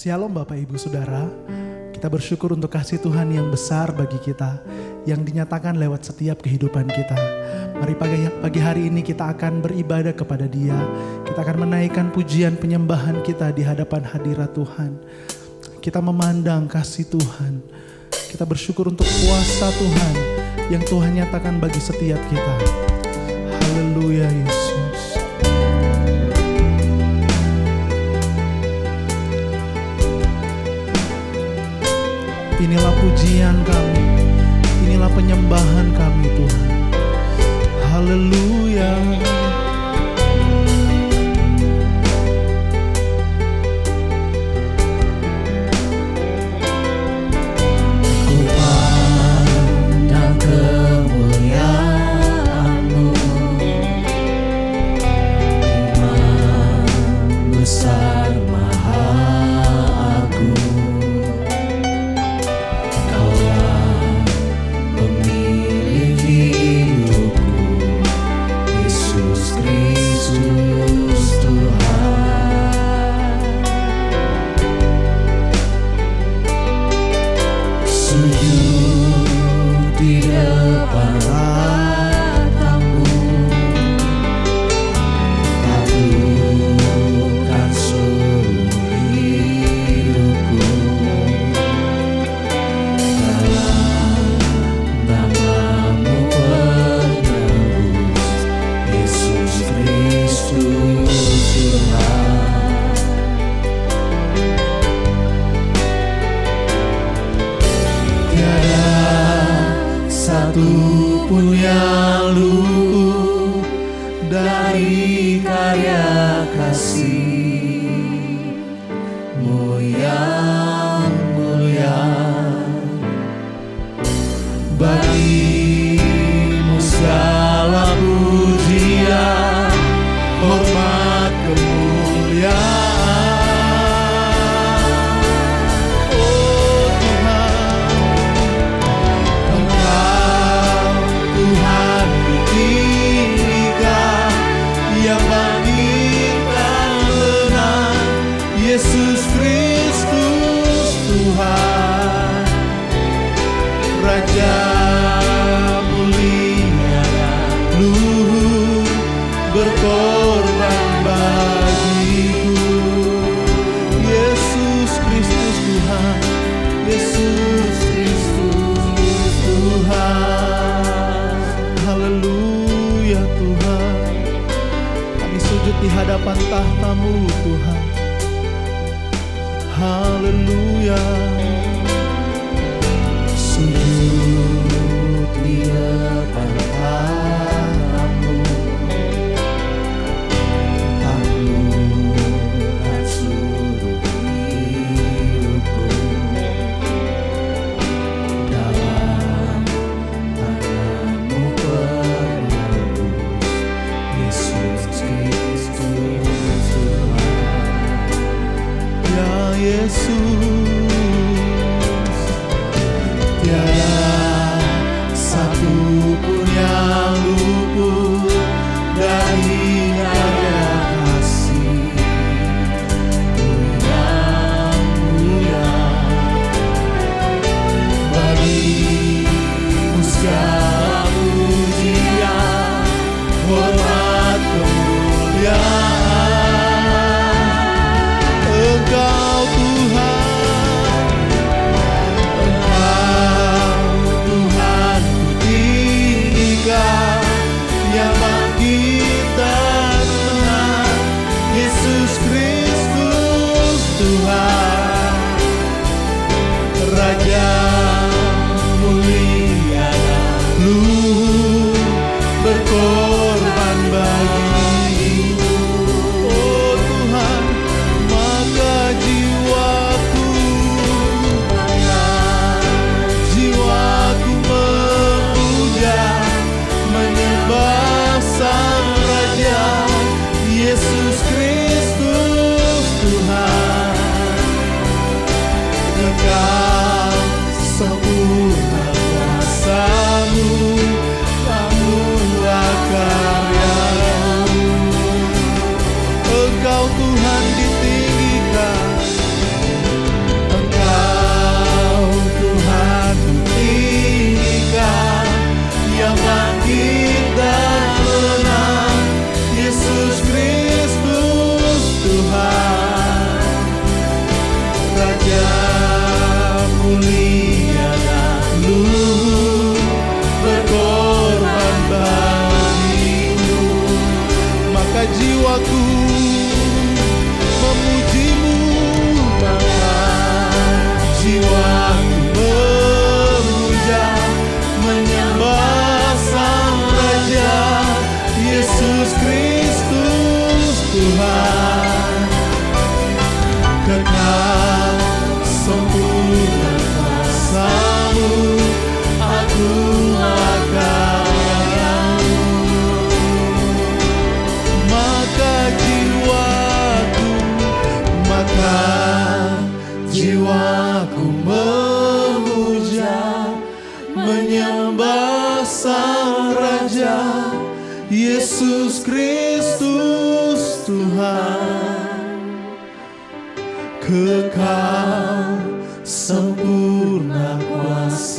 Shalom Bapak Ibu Saudara. Kita bersyukur untuk kasih Tuhan yang besar bagi kita. Yang dinyatakan lewat setiap kehidupan kita. Mari pagi, hari ini kita akan beribadah kepada dia. Kita akan menaikkan pujian penyembahan kita di hadapan hadirat Tuhan. Kita memandang kasih Tuhan. Kita bersyukur untuk kuasa Tuhan yang Tuhan nyatakan bagi setiap kita. Haleluya Yesus. Inilah pujian kami. Inilah penyembahan kami Tuhan. Haleluya.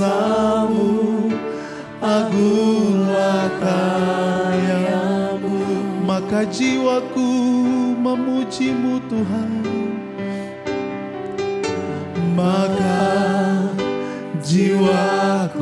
Kuasamu Agunglah karyamu Maka jiwaku memujimu Tuhan. Maka jiwaku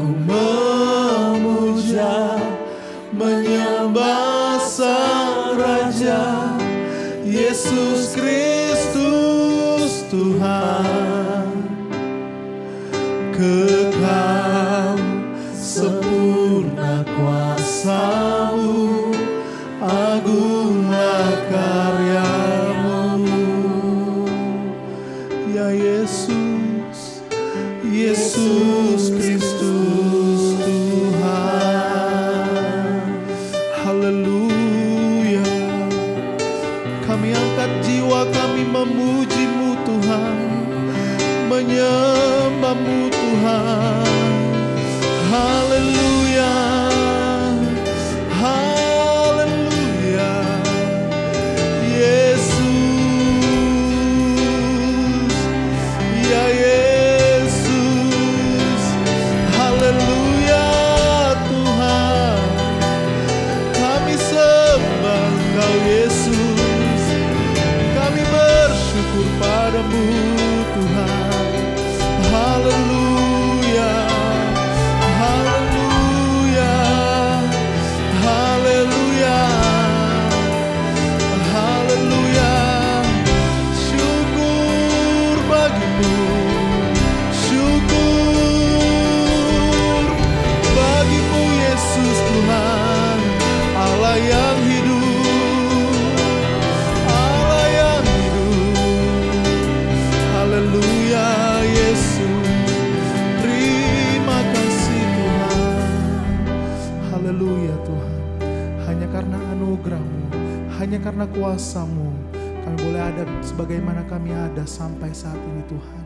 kuasamu. Kami boleh ada sebagaimana kami ada sampai saat ini Tuhan.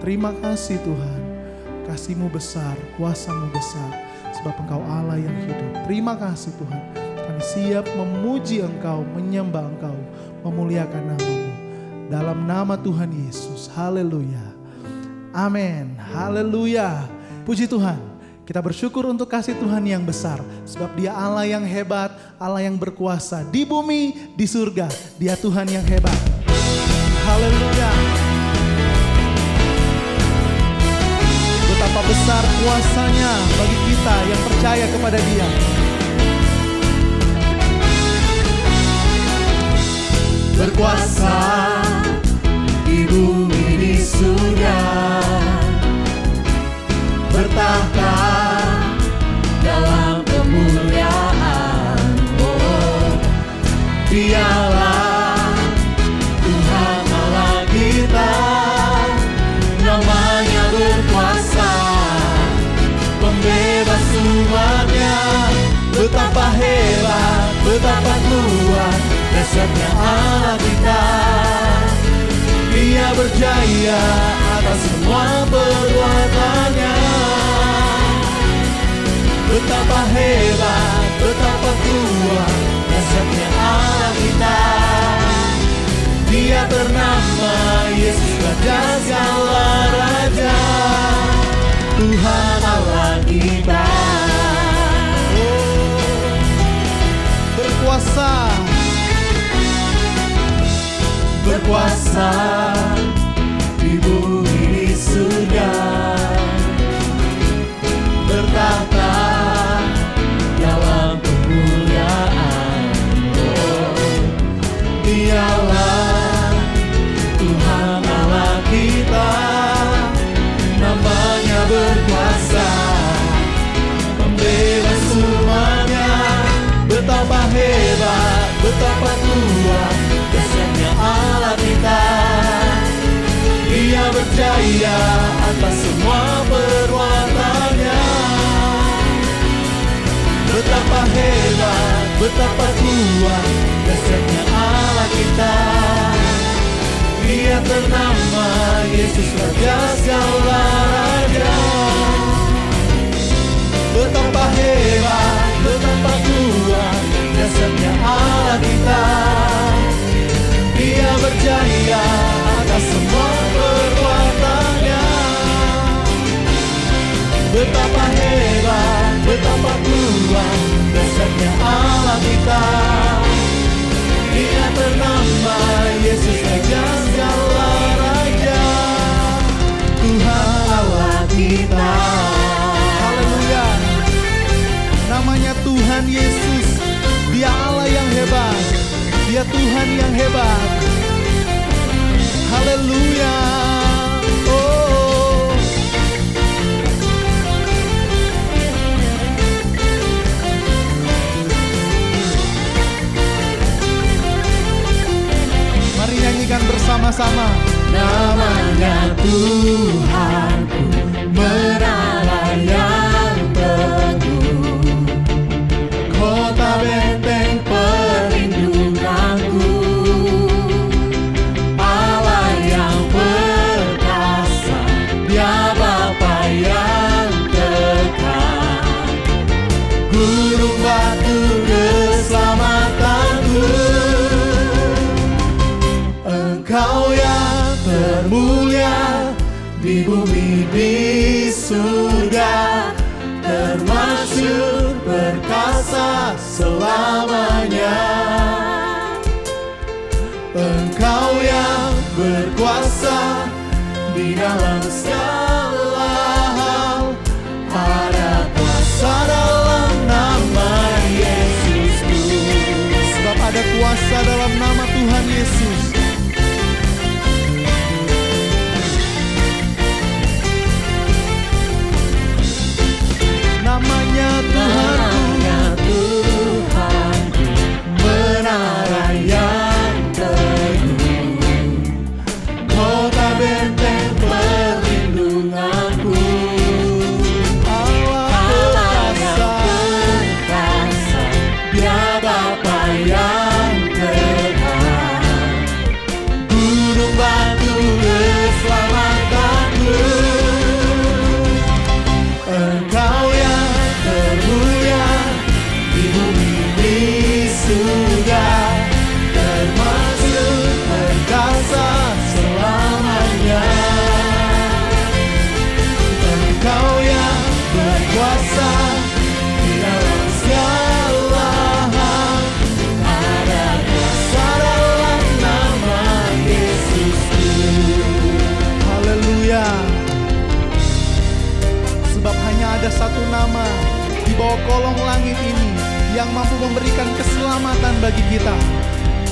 Terima kasih Tuhan. Kasihmu besar, kuasamu besar Sebab engkau Allah yang hidup. Terima kasih Tuhan. Kami siap memuji engkau, menyembah engkau Memuliakan namamu. Dalam nama Tuhan Yesus Haleluya. Amin. Haleluya. Puji Tuhan. Kita bersyukur untuk kasih Tuhan yang besar. Sebab dia Allah yang hebat, Allah yang berkuasa. Di bumi, di surga. Dia Tuhan yang hebat. Haleluya. Betapa besar kuasanya bagi kita yang percaya kepada dia. berkuasa di bumi di surga bertahta dalam kemuliaan. Oh dialah Tuhan Allah kita namanya berkuasa. Pembebas umatnya betapa hebat betapa kuat dasarnya Allah kita. Dia berjaya atas semua perbuatannya Betapa hebat, betapa kuat Dasarnya Allah kita Dia bernama Yesus Raja segala Raja. Tuhan Allah kita. Berkuasa. berkuasa di bumi di surga Dia atas semua perbuatannya. Betapa hebat, betapa kuat Dasarnya Allah kita. Dia ternama Yesus Raja segala raja Betapa hebat, betapa kuat Dasarnya Allah kita. Dia berjaya atas semua Betapa hebat, betapa kuat Dahsyatnya Allah kita Dia ternama Yesus Raja segala Raja Tuhan Allah kita Haleluya. Namanya Tuhan Yesus. Dia Allah yang hebat. Dia Tuhan yang hebat. Haleluya. Bersama-sama. Namanya Tuhanku Menara selamanya. Engkau yang berkuasa di dalam bawah kolong langit ini yang mampu memberikan keselamatan bagi kita.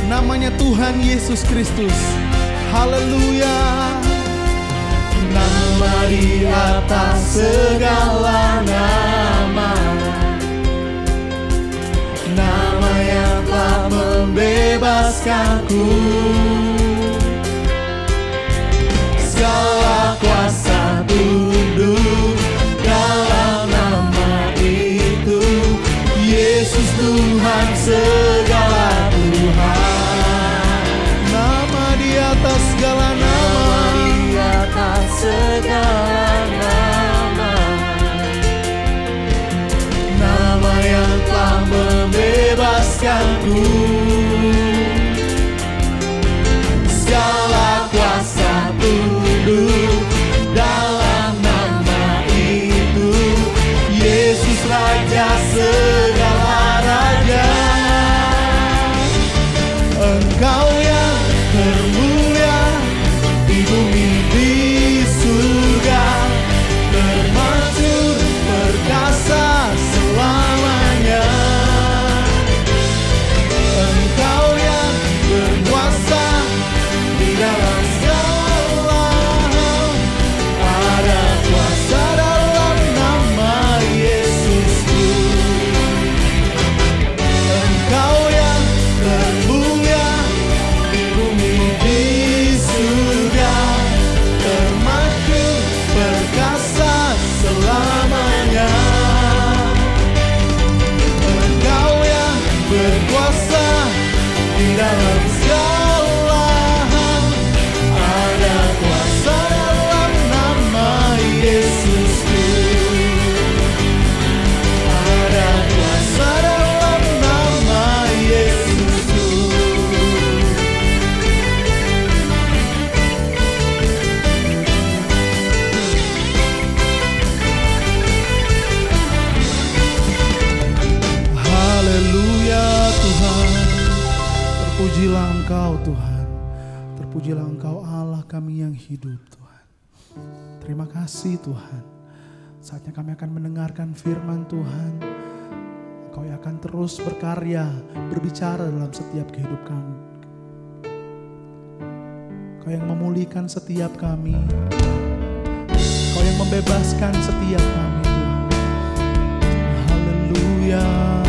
Namanya Tuhan Yesus Kristus. Haleluya. Nama di atas segala nama Nama yang telah membebaskanku Segala kuasa segala Tuhan Nama di atas segala nama. di atas segala nama Nama yang telah membebaskanku kasih Tuhan. Saatnya kami akan mendengarkan firman Tuhan. Engkau yang akan terus berkarya, berbicara dalam setiap kehidupan kami. Engkau yang memulihkan setiap kami. Engkau yang membebaskan setiap kami Tuhan. Haleluya.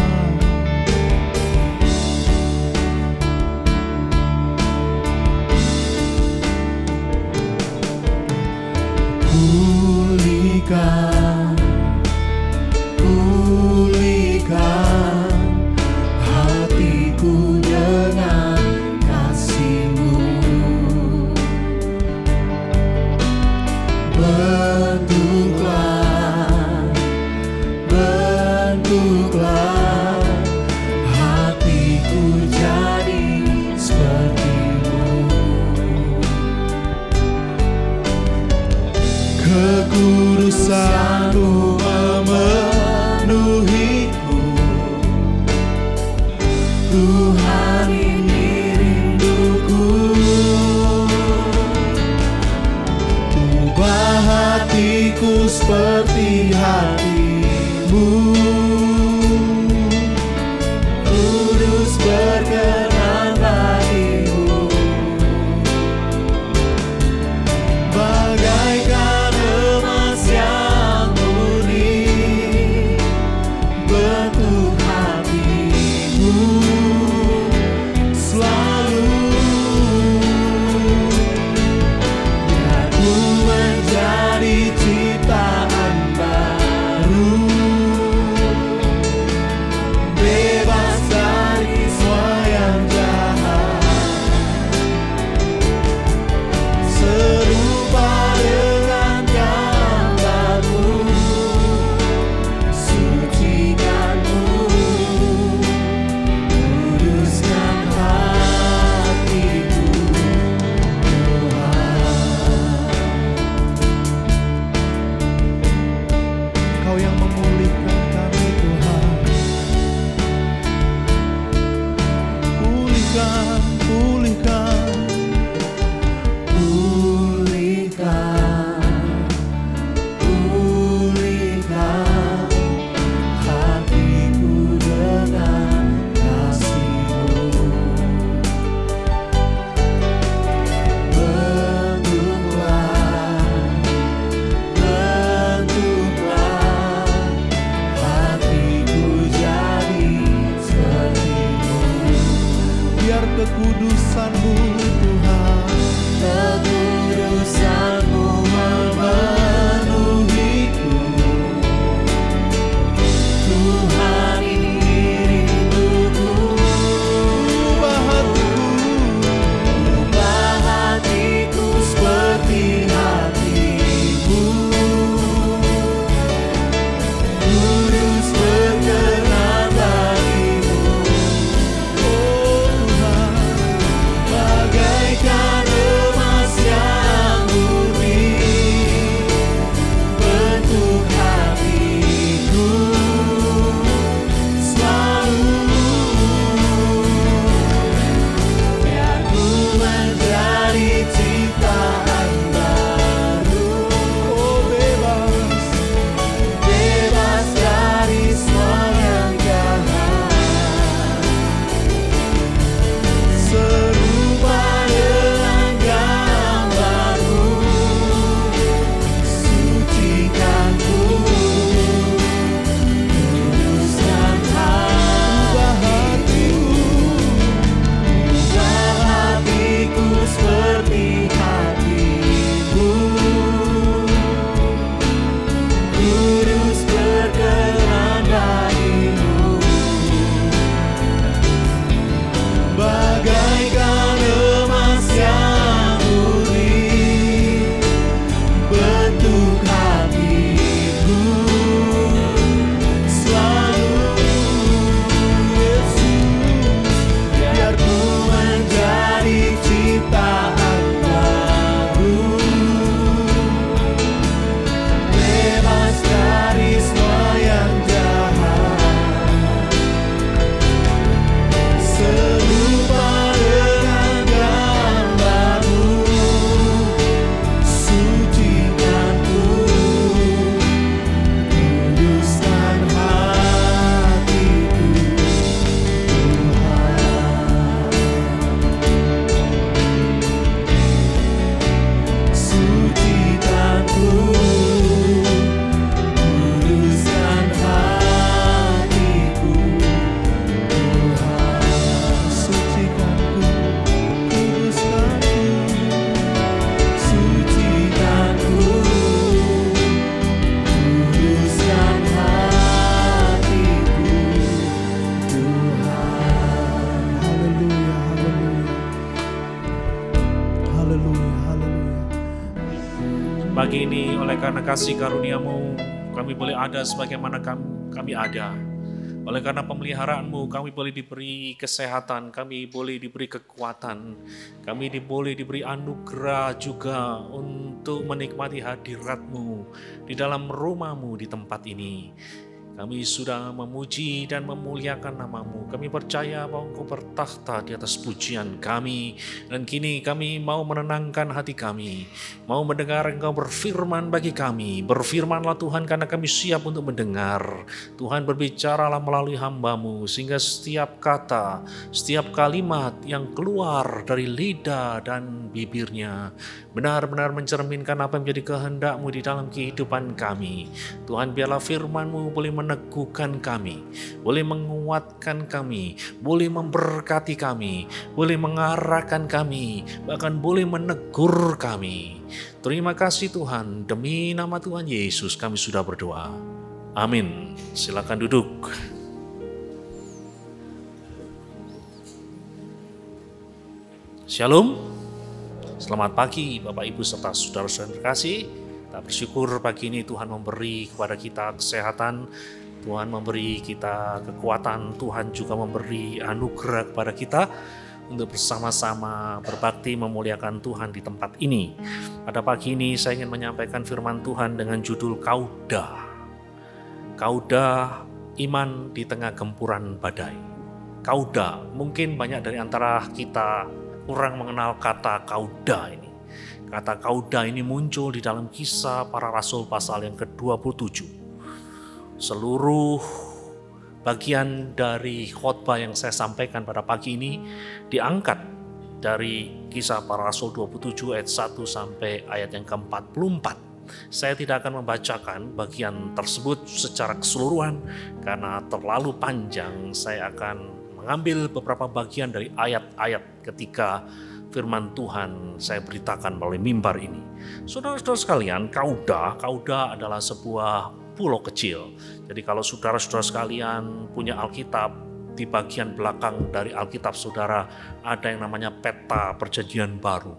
Karena kasih karuniamu, kami boleh ada sebagaimana kami, kami ada. Oleh karena pemeliharaanmu, kami boleh diberi kesehatan, kami boleh diberi kekuatan, kami boleh diberi anugerah juga untuk menikmati hadiratmu di dalam rumahmu di tempat ini. Kami sudah memuji dan memuliakan namamu. Kami percaya bahwa engkau bertakhta di atas pujian kami. Dan kini kami mau menenangkan hati kami. Mau mendengar engkau berfirman bagi kami. Berfirmanlah Tuhan karena kami siap untuk mendengar. Tuhan berbicaralah melalui hambamu. Sehingga setiap kata, setiap kalimat yang keluar dari lidah dan bibirnya. Benar-benar mencerminkan apa yang menjadi kehendakmu di dalam kehidupan kami. Tuhan biarlah firmanmu boleh meneguhkan kami, boleh menguatkan kami, boleh memberkati kami, boleh mengarahkan kami, bahkan boleh menegur kami. Terima kasih Tuhan, demi nama Tuhan Yesus kami sudah berdoa. Amin. Silakan duduk. Shalom. Selamat pagi Bapak Ibu serta saudara-saudara terkasih. Kita bersyukur pagi ini Tuhan memberi kepada kita kesehatan, Tuhan memberi kita kekuatan, Tuhan juga memberi anugerah kepada kita untuk bersama-sama berbakti memuliakan Tuhan di tempat ini. Pada pagi ini saya ingin menyampaikan firman Tuhan dengan judul Kauda. Kauda iman di tengah gempuran badai. Kauda, mungkin banyak dari antara kita kurang mengenal kata kauda ini. Kata kauda ini muncul di dalam kisah para rasul pasal yang ke-27. Seluruh bagian dari khotbah yang saya sampaikan pada pagi ini diangkat dari kisah para rasul 27 ayat 1 sampai ayat yang ke-44. Saya tidak akan membacakan bagian tersebut secara keseluruhan karena terlalu panjang. Saya akan mengambil beberapa bagian dari ayat-ayat ketika firman Tuhan saya beritakan melalui mimbar ini. Saudara-saudara sekalian, Kauda, Kauda adalah sebuah pulau kecil. Jadi kalau saudara-saudara sekalian punya Alkitab, di bagian belakang dari Alkitab saudara ada yang namanya peta perjanjian baru.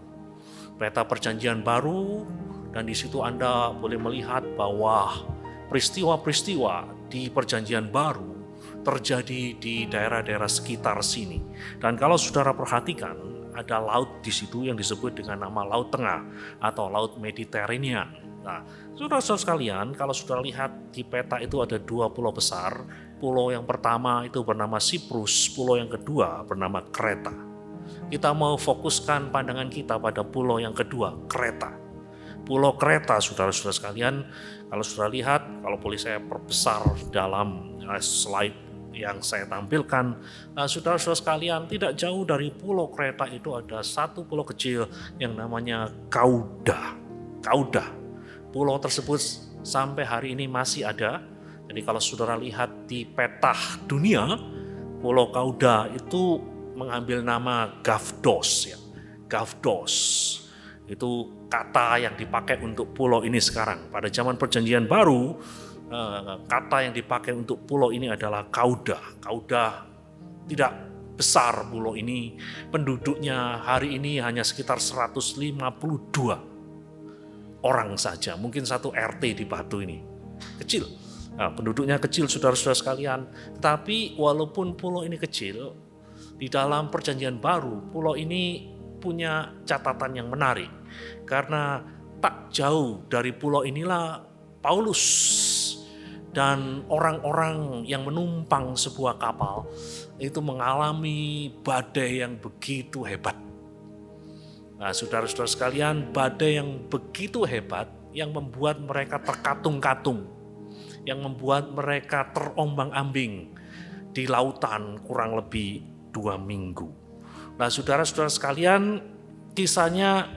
Peta perjanjian baru dan di situ Anda boleh melihat bahwa peristiwa-peristiwa di perjanjian baru terjadi di daerah-daerah sekitar sini. Dan kalau saudara perhatikan, ada laut di situ yang disebut dengan nama Laut Tengah atau Laut Mediterranean. Nah, saudara-saudara sekalian, kalau sudah lihat di peta itu ada dua pulau besar. Pulau yang pertama itu bernama Siprus, pulau yang kedua bernama Kreta. Kita mau fokuskan pandangan kita pada pulau yang kedua, Kreta. Pulau Kreta, saudara-saudara sekalian, kalau sudah lihat, kalau boleh saya perbesar dalam eh, slide yang saya tampilkan, nah, saudara-saudara sekalian, tidak jauh dari pulau kereta itu ada satu pulau kecil yang namanya Kauda. Kauda. Pulau tersebut sampai hari ini masih ada. Jadi kalau saudara lihat di peta dunia, Pulau Kauda itu mengambil nama Gavdos ya. Gavdos itu kata yang dipakai untuk pulau ini sekarang. Pada zaman perjanjian baru, kata yang dipakai untuk pulau ini adalah kauda. Kauda tidak besar pulau ini. Penduduknya hari ini hanya sekitar 152 orang saja. Mungkin satu RT di Batu ini. Kecil. Nah, penduduknya kecil saudara-saudara sekalian. Tapi walaupun pulau ini kecil, di dalam perjanjian baru pulau ini punya catatan yang menarik. Karena tak jauh dari pulau inilah Paulus dan orang-orang yang menumpang sebuah kapal itu mengalami badai yang begitu hebat. Nah, saudara-saudara sekalian, badai yang begitu hebat yang membuat mereka terkatung-katung, yang membuat mereka terombang-ambing di lautan kurang lebih dua minggu. Nah, saudara-saudara sekalian, kisahnya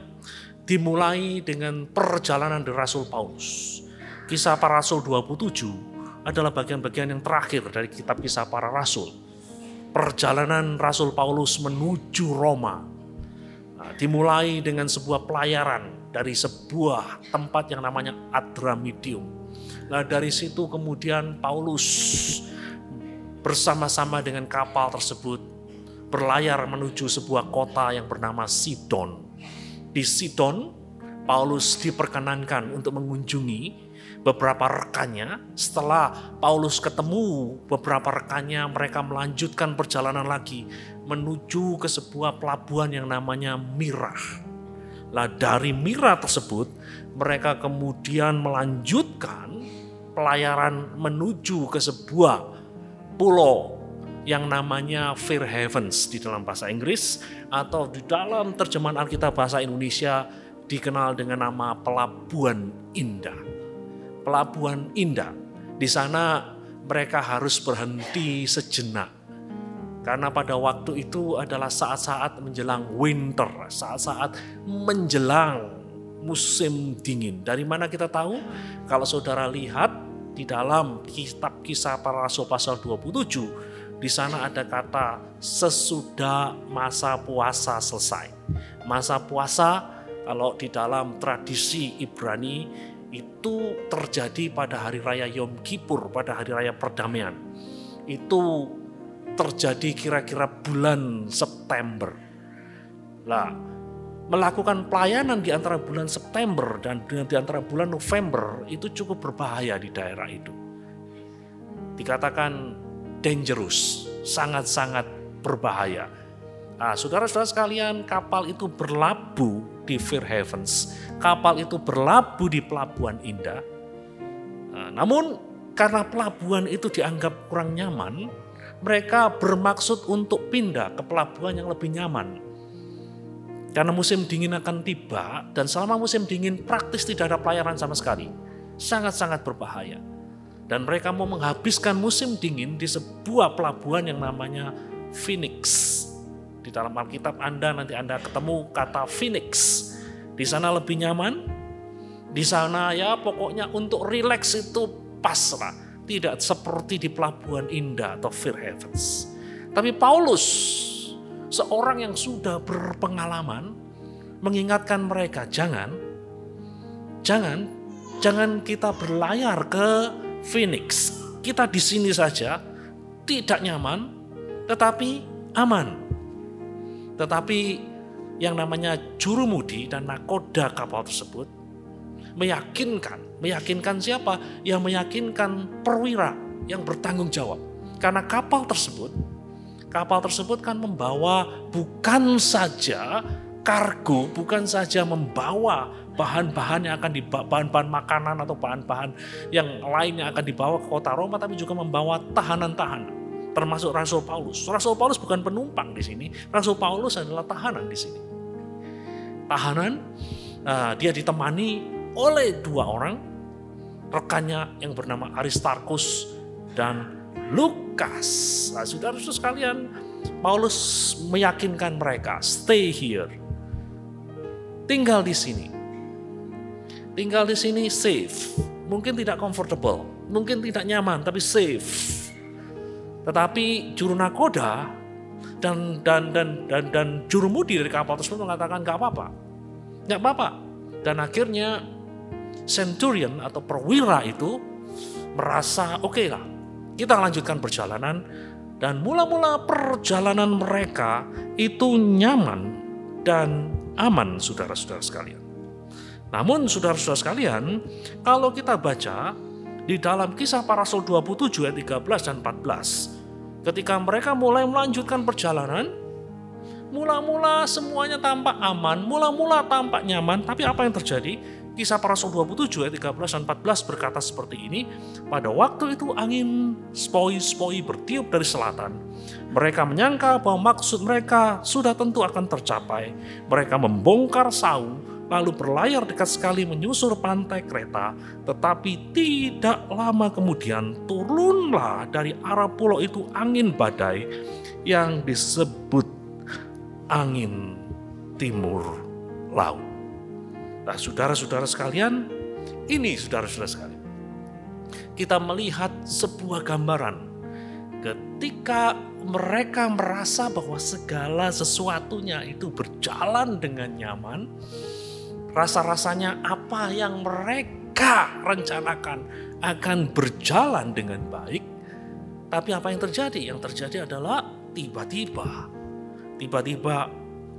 dimulai dengan perjalanan dari Rasul Paulus. Kisah para Rasul 27 adalah bagian-bagian yang terakhir dari kitab kisah para rasul. Perjalanan Rasul Paulus menuju Roma nah, dimulai dengan sebuah pelayaran dari sebuah tempat yang namanya Adramitium. Nah dari situ kemudian Paulus bersama-sama dengan kapal tersebut berlayar menuju sebuah kota yang bernama Sidon. Di Sidon Paulus diperkenankan untuk mengunjungi beberapa rekannya. Setelah Paulus ketemu beberapa rekannya, mereka melanjutkan perjalanan lagi menuju ke sebuah pelabuhan yang namanya Mirah. Lah dari Mirah tersebut, mereka kemudian melanjutkan pelayaran menuju ke sebuah pulau yang namanya Fair Havens di dalam bahasa Inggris atau di dalam terjemahan Alkitab bahasa Indonesia dikenal dengan nama Pelabuhan Indah. Pelabuhan Indah. Di sana mereka harus berhenti sejenak. Karena pada waktu itu adalah saat-saat menjelang winter, saat-saat menjelang musim dingin. Dari mana kita tahu? Kalau saudara lihat di dalam kitab kisah para rasul pasal 27, di sana ada kata sesudah masa puasa selesai. Masa puasa kalau di dalam tradisi Ibrani itu terjadi pada hari raya Yom Kippur, pada hari raya perdamaian. Itu terjadi kira-kira bulan September. Lah, melakukan pelayanan di antara bulan September dan di antara bulan November itu cukup berbahaya di daerah itu. Dikatakan dangerous, sangat-sangat berbahaya. Nah, saudara-saudara sekalian, kapal itu berlabuh di Fair Havens. Kapal itu berlabuh di Pelabuhan Indah. Nah, namun karena pelabuhan itu dianggap kurang nyaman, mereka bermaksud untuk pindah ke pelabuhan yang lebih nyaman. Karena musim dingin akan tiba dan selama musim dingin praktis tidak ada pelayaran sama sekali. Sangat-sangat berbahaya dan mereka mau menghabiskan musim dingin di sebuah pelabuhan yang namanya Phoenix. Di dalam Alkitab Anda nanti Anda ketemu kata Phoenix. Di sana lebih nyaman. Di sana ya pokoknya untuk relax itu pas lah. Tidak seperti di pelabuhan indah atau Fair Havens. Tapi Paulus, seorang yang sudah berpengalaman, mengingatkan mereka, jangan, jangan, jangan kita berlayar ke Phoenix. Kita di sini saja tidak nyaman, tetapi aman. Tetapi yang namanya jurumudi dan nakoda kapal tersebut meyakinkan, meyakinkan siapa? Yang meyakinkan perwira yang bertanggung jawab. Karena kapal tersebut, kapal tersebut kan membawa bukan saja kargo, bukan saja membawa bahan-bahan yang akan dibawa, bahan-bahan makanan atau bahan-bahan yang lain yang akan dibawa ke kota Roma, tapi juga membawa tahanan-tahanan, termasuk Rasul Paulus. Rasul Paulus bukan penumpang di sini, Rasul Paulus adalah tahanan di sini. Tahanan, uh, dia ditemani oleh dua orang, rekannya yang bernama Aristarkus dan Lukas. Nah, saudara-saudara sekalian, Paulus meyakinkan mereka, stay here. Tinggal di sini tinggal di sini safe. Mungkin tidak comfortable, mungkin tidak nyaman, tapi safe. Tetapi juru nakoda dan dan dan dan dan juru mudi dari kapal tersebut mengatakan nggak apa-apa, nggak apa-apa. Dan akhirnya centurion atau perwira itu merasa oke okay lah, kita lanjutkan perjalanan dan mula-mula perjalanan mereka itu nyaman dan aman saudara-saudara sekalian. Namun saudara-saudara sekalian, kalau kita baca di dalam kisah para rasul 27 ayat 13 dan 14, ketika mereka mulai melanjutkan perjalanan, mula-mula semuanya tampak aman, mula-mula tampak nyaman, tapi apa yang terjadi? Kisah para rasul 27 ayat 13 dan 14 berkata seperti ini, pada waktu itu angin spoi-spoi bertiup dari selatan. Mereka menyangka bahwa maksud mereka sudah tentu akan tercapai. Mereka membongkar sau lalu berlayar dekat sekali menyusur pantai kereta, tetapi tidak lama kemudian turunlah dari arah pulau itu angin badai yang disebut angin timur laut. Nah, saudara-saudara sekalian, ini saudara-saudara sekalian. Kita melihat sebuah gambaran ketika mereka merasa bahwa segala sesuatunya itu berjalan dengan nyaman, rasa-rasanya apa yang mereka rencanakan akan berjalan dengan baik. Tapi apa yang terjadi? Yang terjadi adalah tiba-tiba, tiba-tiba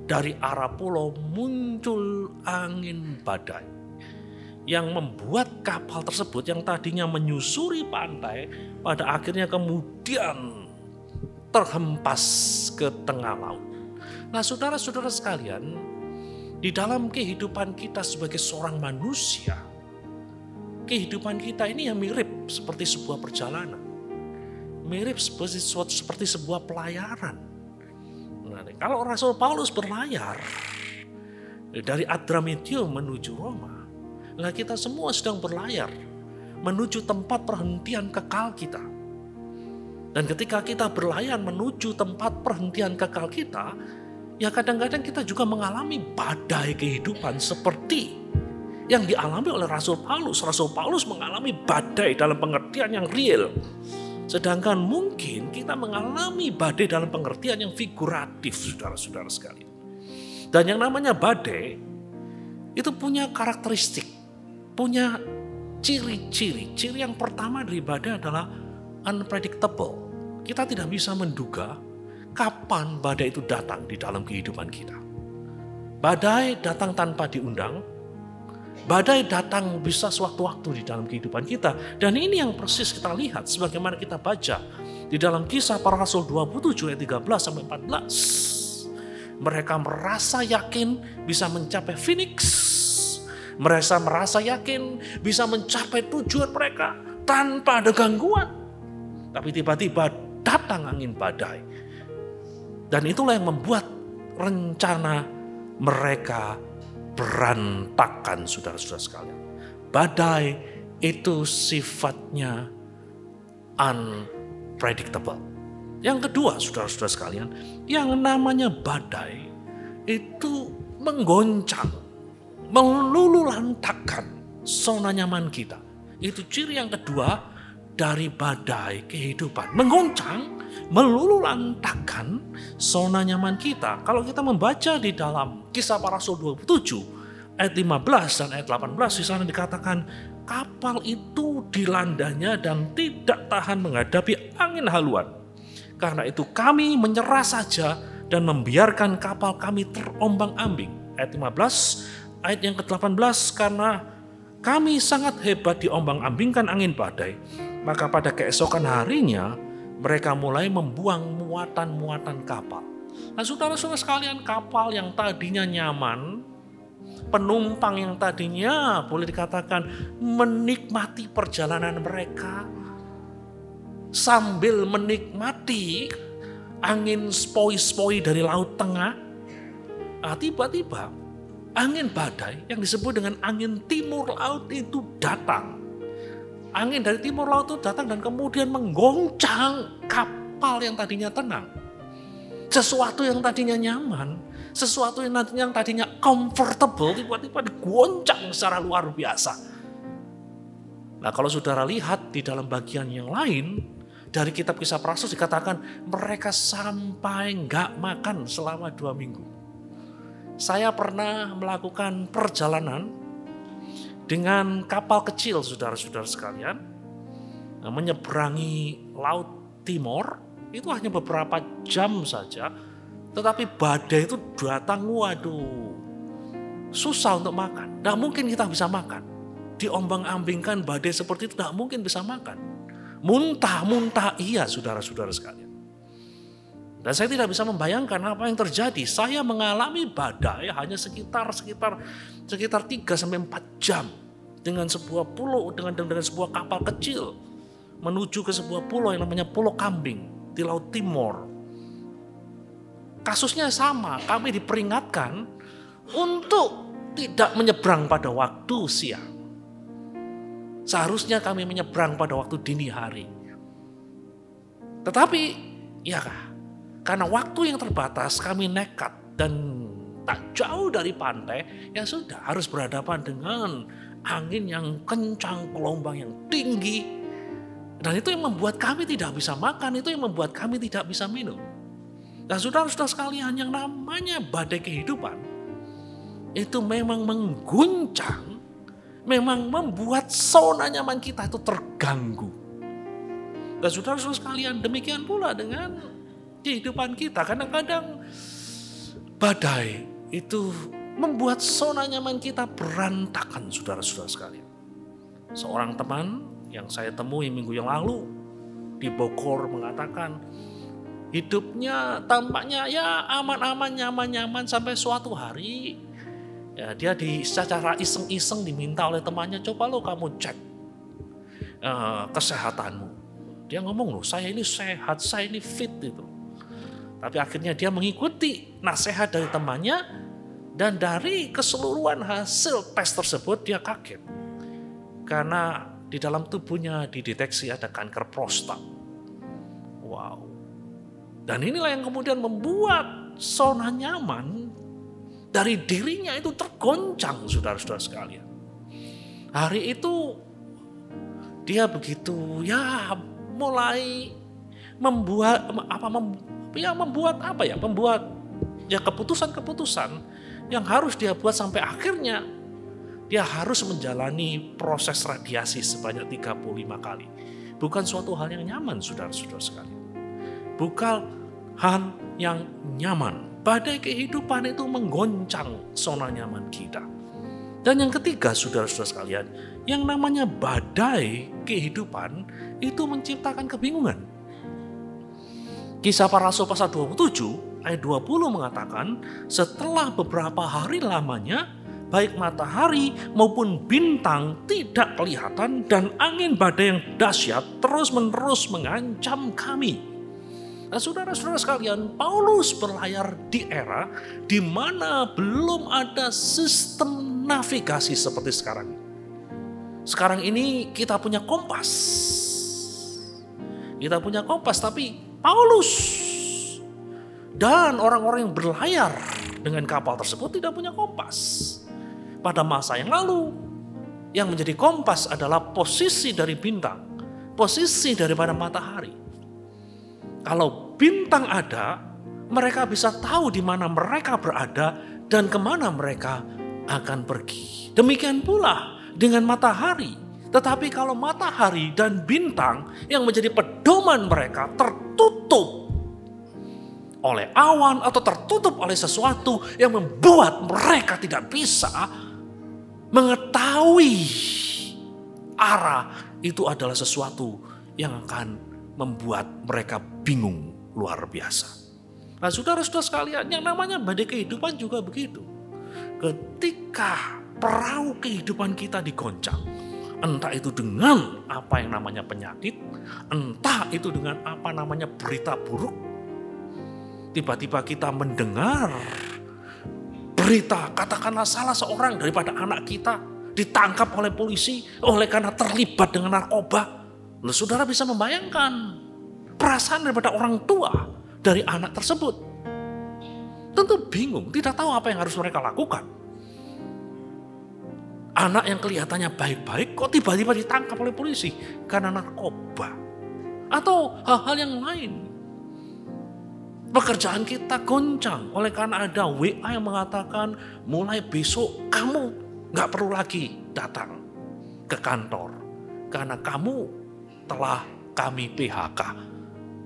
dari arah pulau muncul angin badai yang membuat kapal tersebut yang tadinya menyusuri pantai pada akhirnya kemudian terhempas ke tengah laut. Nah, saudara-saudara sekalian, di dalam kehidupan kita sebagai seorang manusia, kehidupan kita ini yang mirip seperti sebuah perjalanan. Mirip seperti, seperti sebuah pelayaran. Nah, kalau Rasul Paulus berlayar dari Adramitium menuju Roma, Nah kita semua sedang berlayar menuju tempat perhentian kekal kita. Dan ketika kita berlayar menuju tempat perhentian kekal kita, ya kadang-kadang kita juga mengalami badai kehidupan seperti yang dialami oleh Rasul Paulus. Rasul Paulus mengalami badai dalam pengertian yang real. Sedangkan mungkin kita mengalami badai dalam pengertian yang figuratif, saudara-saudara sekalian. Dan yang namanya badai itu punya karakteristik punya ciri-ciri. Ciri yang pertama dari badai adalah unpredictable. Kita tidak bisa menduga kapan badai itu datang di dalam kehidupan kita. Badai datang tanpa diundang, badai datang bisa sewaktu-waktu di dalam kehidupan kita. Dan ini yang persis kita lihat sebagaimana kita baca di dalam kisah para rasul 27 ayat 13 sampai 14. Mereka merasa yakin bisa mencapai Phoenix mereka merasa yakin bisa mencapai tujuan mereka tanpa ada gangguan. Tapi tiba-tiba datang angin badai. Dan itulah yang membuat rencana mereka berantakan saudara-saudara sekalian. Badai itu sifatnya unpredictable. Yang kedua saudara-saudara sekalian, yang namanya badai itu menggoncang melululantakkan zona nyaman kita. Itu ciri yang kedua dari badai kehidupan. Menggoncang, melululantakkan zona nyaman kita. Kalau kita membaca di dalam kisah para rasul 27, ayat 15 dan ayat 18 di sana dikatakan kapal itu dilandanya dan tidak tahan menghadapi angin haluan. Karena itu kami menyerah saja dan membiarkan kapal kami terombang-ambing. Ayat 15, ayat yang ke-18 karena kami sangat hebat diombang-ambingkan angin badai, maka pada keesokan harinya mereka mulai membuang muatan-muatan kapal. Nah saudara-saudara sekalian kapal yang tadinya nyaman, penumpang yang tadinya boleh dikatakan menikmati perjalanan mereka, sambil menikmati angin spoi-spoi dari laut tengah, nah, tiba-tiba angin badai yang disebut dengan angin timur laut itu datang. Angin dari timur laut itu datang dan kemudian menggoncang kapal yang tadinya tenang. Sesuatu yang tadinya nyaman, sesuatu yang tadinya, yang tadinya comfortable tiba-tiba digoncang secara luar biasa. Nah kalau saudara lihat di dalam bagian yang lain, dari kitab kisah Rasul dikatakan mereka sampai nggak makan selama dua minggu. Saya pernah melakukan perjalanan dengan kapal kecil saudara-saudara sekalian. Nah, menyeberangi Laut Timur itu hanya beberapa jam saja. Tetapi badai itu datang waduh. Susah untuk makan. Tidak mungkin kita bisa makan. Diombang-ambingkan badai seperti itu tidak mungkin bisa makan. Muntah-muntah iya saudara-saudara sekalian. Dan saya tidak bisa membayangkan apa yang terjadi. Saya mengalami badai hanya sekitar sekitar sekitar 3 sampai 4 jam dengan sebuah pulau dengan dengan sebuah kapal kecil menuju ke sebuah pulau yang namanya Pulau Kambing di Laut Timur. Kasusnya sama, kami diperingatkan untuk tidak menyeberang pada waktu siang. Seharusnya kami menyeberang pada waktu dini hari. Tetapi, ya kah, karena waktu yang terbatas kami nekat dan tak jauh dari pantai, ya sudah harus berhadapan dengan angin yang kencang, gelombang yang tinggi. Dan itu yang membuat kami tidak bisa makan, itu yang membuat kami tidak bisa minum. Dan saudara-saudara sekalian yang namanya badai kehidupan, itu memang mengguncang, memang membuat zona nyaman kita itu terganggu. Dan saudara-saudara sekalian demikian pula dengan kehidupan kita. Kadang-kadang badai itu membuat zona nyaman kita berantakan saudara-saudara sekalian. Seorang teman yang saya temui minggu yang lalu di Bogor mengatakan hidupnya tampaknya ya aman-aman nyaman-nyaman sampai suatu hari. Ya dia di secara iseng-iseng diminta oleh temannya coba lo kamu cek uh, kesehatanmu. Dia ngomong loh saya ini sehat saya ini fit itu tapi akhirnya dia mengikuti nasihat dari temannya dan dari keseluruhan hasil tes tersebut dia kaget karena di dalam tubuhnya dideteksi ada kanker prostat. Wow. Dan inilah yang kemudian membuat zona nyaman dari dirinya itu tergoncang saudara-saudara sekalian. Hari itu dia begitu ya mulai membuat apa mem, ya membuat apa ya membuat ya keputusan-keputusan yang harus dia buat sampai akhirnya dia harus menjalani proses radiasi sebanyak 35 kali. Bukan suatu hal yang nyaman, saudara-saudara sekalian. Bukan hal yang nyaman. Badai kehidupan itu menggoncang zona nyaman kita. Dan yang ketiga, saudara-saudara sekalian, yang namanya badai kehidupan itu menciptakan kebingungan. Kisah para rasul pasal 27 ayat 20 mengatakan, setelah beberapa hari lamanya, baik matahari maupun bintang tidak kelihatan dan angin badai yang dahsyat terus-menerus mengancam kami. Nah, saudara-saudara sekalian, Paulus berlayar di era di mana belum ada sistem navigasi seperti sekarang. Sekarang ini kita punya kompas. Kita punya kompas, tapi Paulus dan orang-orang yang berlayar dengan kapal tersebut tidak punya kompas pada masa yang lalu. Yang menjadi kompas adalah posisi dari bintang, posisi daripada matahari. Kalau bintang ada, mereka bisa tahu di mana mereka berada dan ke mana mereka akan pergi. Demikian pula dengan matahari. Tetapi kalau matahari dan bintang yang menjadi pedoman mereka tertutup oleh awan atau tertutup oleh sesuatu yang membuat mereka tidak bisa mengetahui arah itu adalah sesuatu yang akan membuat mereka bingung luar biasa. Nah saudara-saudara sekalian yang namanya badai kehidupan juga begitu. Ketika perahu kehidupan kita digoncang, entah itu dengan apa yang namanya penyakit, entah itu dengan apa namanya berita buruk, tiba-tiba kita mendengar berita, katakanlah salah seorang daripada anak kita ditangkap oleh polisi oleh karena terlibat dengan narkoba. Lalu saudara bisa membayangkan perasaan daripada orang tua dari anak tersebut. Tentu bingung, tidak tahu apa yang harus mereka lakukan. Anak yang kelihatannya baik-baik kok tiba-tiba ditangkap oleh polisi karena narkoba. Atau hal-hal yang lain Pekerjaan kita goncang oleh karena ada WA yang mengatakan mulai besok kamu nggak perlu lagi datang ke kantor karena kamu telah kami PHK.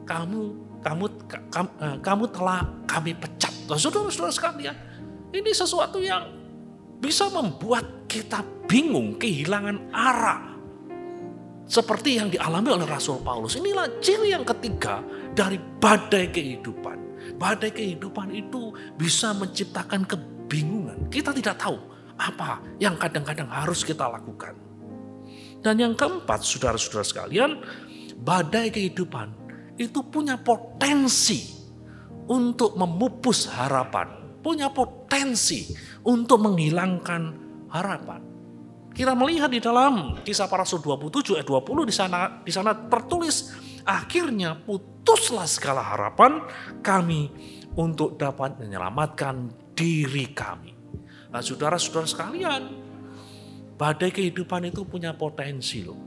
Kamu kamu kamu, eh, kamu telah kami pecat. Saudara-saudara sekalian, ini sesuatu yang bisa membuat kita bingung, kehilangan arah. Seperti yang dialami oleh Rasul Paulus. Inilah ciri yang ketiga dari badai kehidupan. Badai kehidupan itu bisa menciptakan kebingungan. Kita tidak tahu apa yang kadang-kadang harus kita lakukan. Dan yang keempat, saudara-saudara sekalian, badai kehidupan itu punya potensi untuk memupus harapan, punya potensi untuk menghilangkan harapan. Kita melihat di dalam kisah para rasul 27 ayat 20 di sana di sana tertulis akhirnya putuslah segala harapan kami untuk dapat menyelamatkan diri kami. Nah, saudara-saudara sekalian, badai kehidupan itu punya potensi loh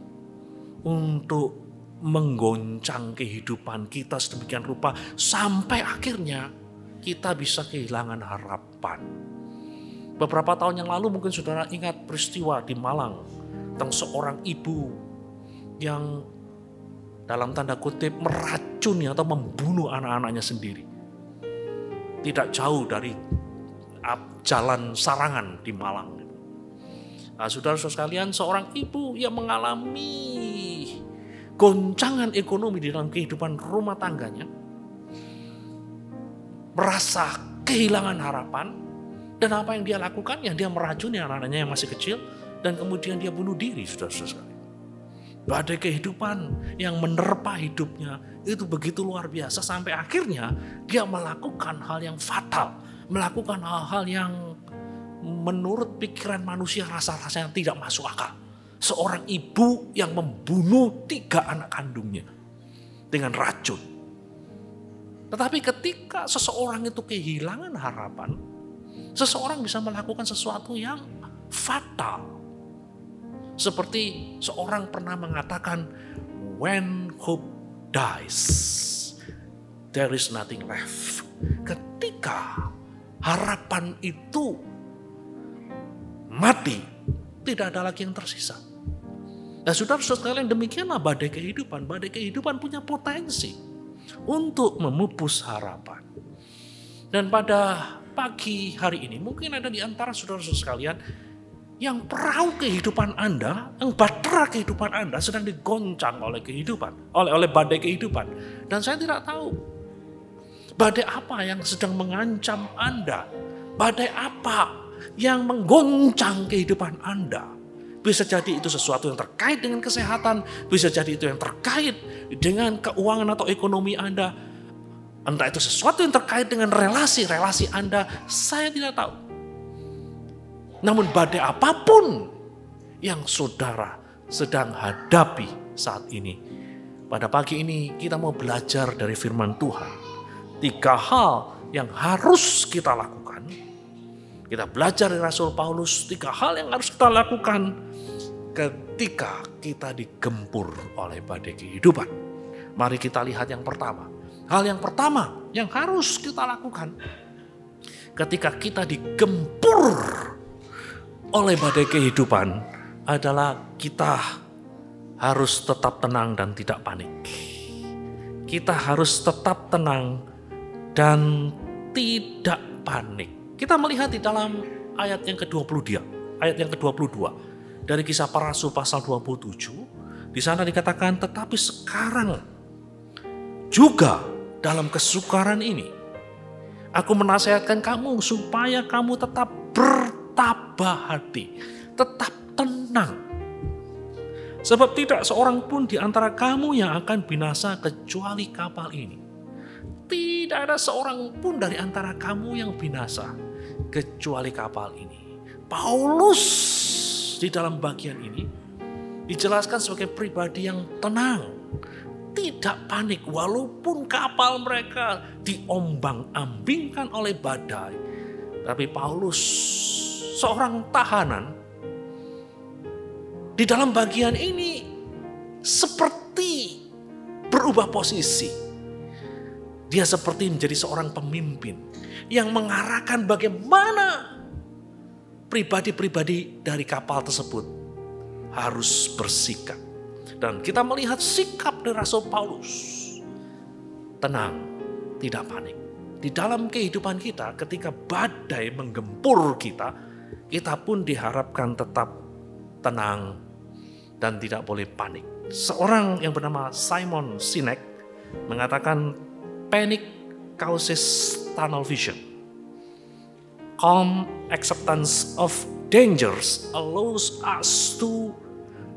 untuk menggoncang kehidupan kita sedemikian rupa sampai akhirnya kita bisa kehilangan harapan. Beberapa tahun yang lalu mungkin saudara ingat peristiwa di Malang tentang seorang ibu yang dalam tanda kutip meracuni atau membunuh anak-anaknya sendiri. Tidak jauh dari jalan Sarangan di Malang. Nah, saudara-saudara sekalian, seorang ibu yang mengalami goncangan ekonomi di dalam kehidupan rumah tangganya, merasa kehilangan harapan, dan apa yang dia lakukan? Yang dia meracuni anak-anaknya yang masih kecil, dan kemudian dia bunuh diri, saudara-saudara sekalian. Badai kehidupan yang menerpa hidupnya itu begitu luar biasa sampai akhirnya dia melakukan hal yang fatal, melakukan hal-hal yang menurut pikiran manusia rasa-rasanya tidak masuk akal. Seorang ibu yang membunuh tiga anak kandungnya dengan racun. Tetapi ketika seseorang itu kehilangan harapan, seseorang bisa melakukan sesuatu yang fatal. Seperti seorang pernah mengatakan, when hope dies, there is nothing left. Ketika harapan itu mati, tidak ada lagi yang tersisa. Nah saudara-saudara sekalian demikianlah badai kehidupan. Badai kehidupan punya potensi untuk memupus harapan. Dan pada pagi hari ini mungkin ada di antara saudara-saudara sekalian yang perahu kehidupan Anda, yang bahtera kehidupan Anda sedang digoncang oleh kehidupan, oleh oleh badai kehidupan. Dan saya tidak tahu badai apa yang sedang mengancam Anda. Badai apa yang menggoncang kehidupan Anda. Bisa jadi itu sesuatu yang terkait dengan kesehatan, bisa jadi itu yang terkait dengan keuangan atau ekonomi Anda. Entah itu sesuatu yang terkait dengan relasi-relasi Anda, saya tidak tahu. Namun badai apa pun yang saudara sedang hadapi saat ini. Pada pagi ini kita mau belajar dari firman Tuhan. Tiga hal yang harus kita lakukan. Kita belajar dari Rasul Paulus, tiga hal yang harus kita lakukan ketika kita digempur oleh badai kehidupan. Mari kita lihat yang pertama. Hal yang pertama yang harus kita lakukan ketika kita digempur oleh badai kehidupan adalah kita harus tetap tenang dan tidak panik. Kita harus tetap tenang dan tidak panik. Kita melihat di dalam ayat yang ke-20 dia, ayat yang ke-22 dari kisah para rasul pasal 27, di sana dikatakan tetapi sekarang juga dalam kesukaran ini aku menasihatkan kamu supaya kamu tetap ber tabah hati, tetap tenang. Sebab tidak seorang pun di antara kamu yang akan binasa kecuali kapal ini. Tidak ada seorang pun dari antara kamu yang binasa kecuali kapal ini. Paulus di dalam bagian ini dijelaskan sebagai pribadi yang tenang, tidak panik walaupun kapal mereka diombang-ambingkan oleh badai. Tapi Paulus seorang tahanan di dalam bagian ini seperti berubah posisi. Dia seperti menjadi seorang pemimpin yang mengarahkan bagaimana pribadi-pribadi dari kapal tersebut harus bersikap. Dan kita melihat sikap dari Rasul Paulus. Tenang, tidak panik. Di dalam kehidupan kita ketika badai menggempur kita, kita pun diharapkan tetap tenang dan tidak boleh panik. Seorang yang bernama Simon Sinek mengatakan panic causes tunnel vision. Calm acceptance of dangers allows us to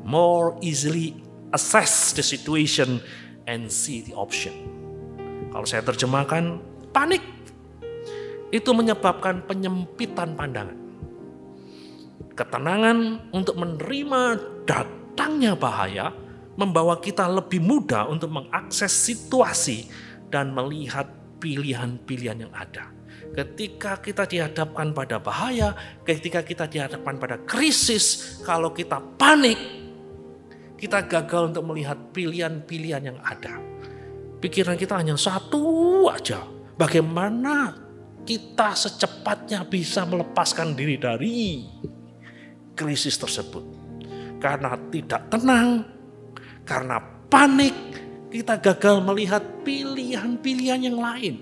more easily assess the situation and see the option. Kalau saya terjemahkan, panik itu menyebabkan penyempitan pandangan ketenangan untuk menerima datangnya bahaya membawa kita lebih mudah untuk mengakses situasi dan melihat pilihan-pilihan yang ada. Ketika kita dihadapkan pada bahaya, ketika kita dihadapkan pada krisis, kalau kita panik, kita gagal untuk melihat pilihan-pilihan yang ada. Pikiran kita hanya satu aja. Bagaimana kita secepatnya bisa melepaskan diri dari krisis tersebut. Karena tidak tenang, karena panik, kita gagal melihat pilihan-pilihan yang lain.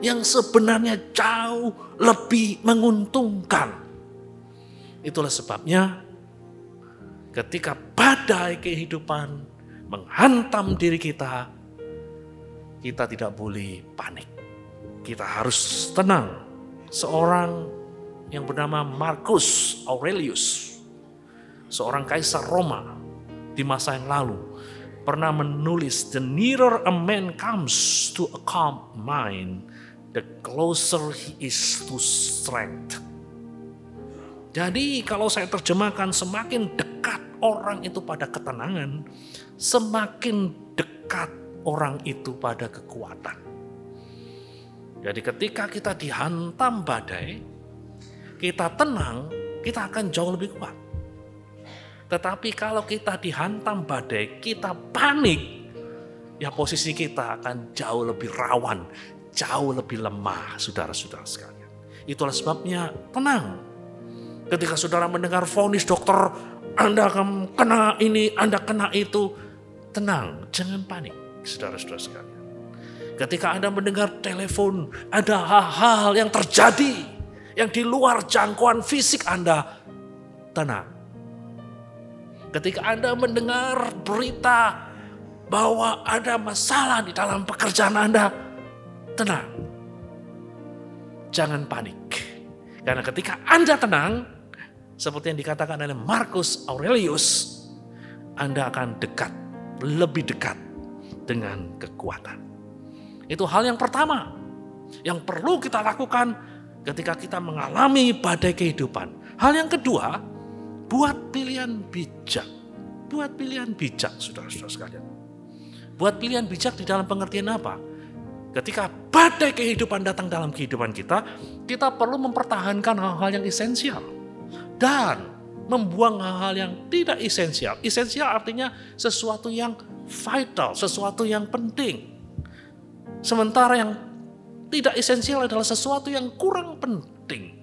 yang sebenarnya jauh lebih menguntungkan. Itulah sebabnya ketika badai kehidupan menghantam diri kita, kita tidak boleh panik. Kita harus tenang. Seorang yang bernama Marcus Aurelius, seorang kaisar Roma di masa yang lalu, pernah menulis, The nearer a man comes to a calm mind, the closer he is to strength. Jadi kalau saya terjemahkan semakin dekat orang itu pada ketenangan, semakin dekat orang itu pada kekuatan. Jadi ketika kita dihantam badai, kita tenang, kita akan jauh lebih kuat. Tetapi kalau kita dihantam badai, kita panik, ya posisi kita akan jauh lebih rawan, jauh lebih lemah, saudara-saudara sekalian. Itulah sebabnya tenang. Ketika saudara mendengar vonis dokter, Anda akan kena ini, Anda kena itu, tenang, jangan panik, saudara-saudara sekalian. Ketika Anda mendengar telepon, ada hal-hal yang terjadi yang di luar jangkauan fisik Anda, tenang. Ketika Anda mendengar berita bahwa ada masalah di dalam pekerjaan Anda, tenang. Jangan panik. Karena ketika Anda tenang, seperti yang dikatakan oleh Marcus Aurelius, Anda akan dekat, lebih dekat dengan kekuatan. Itu hal yang pertama yang perlu kita lakukan ketika kita mengalami badai kehidupan. Hal yang kedua, buat pilihan bijak. Buat pilihan bijak, saudara-saudara sekalian. Buat pilihan bijak di dalam pengertian apa? Ketika badai kehidupan datang dalam kehidupan kita, kita perlu mempertahankan hal-hal yang esensial. Dan membuang hal-hal yang tidak esensial. Esensial artinya sesuatu yang vital, sesuatu yang penting. Sementara yang tidak esensial adalah sesuatu yang kurang penting.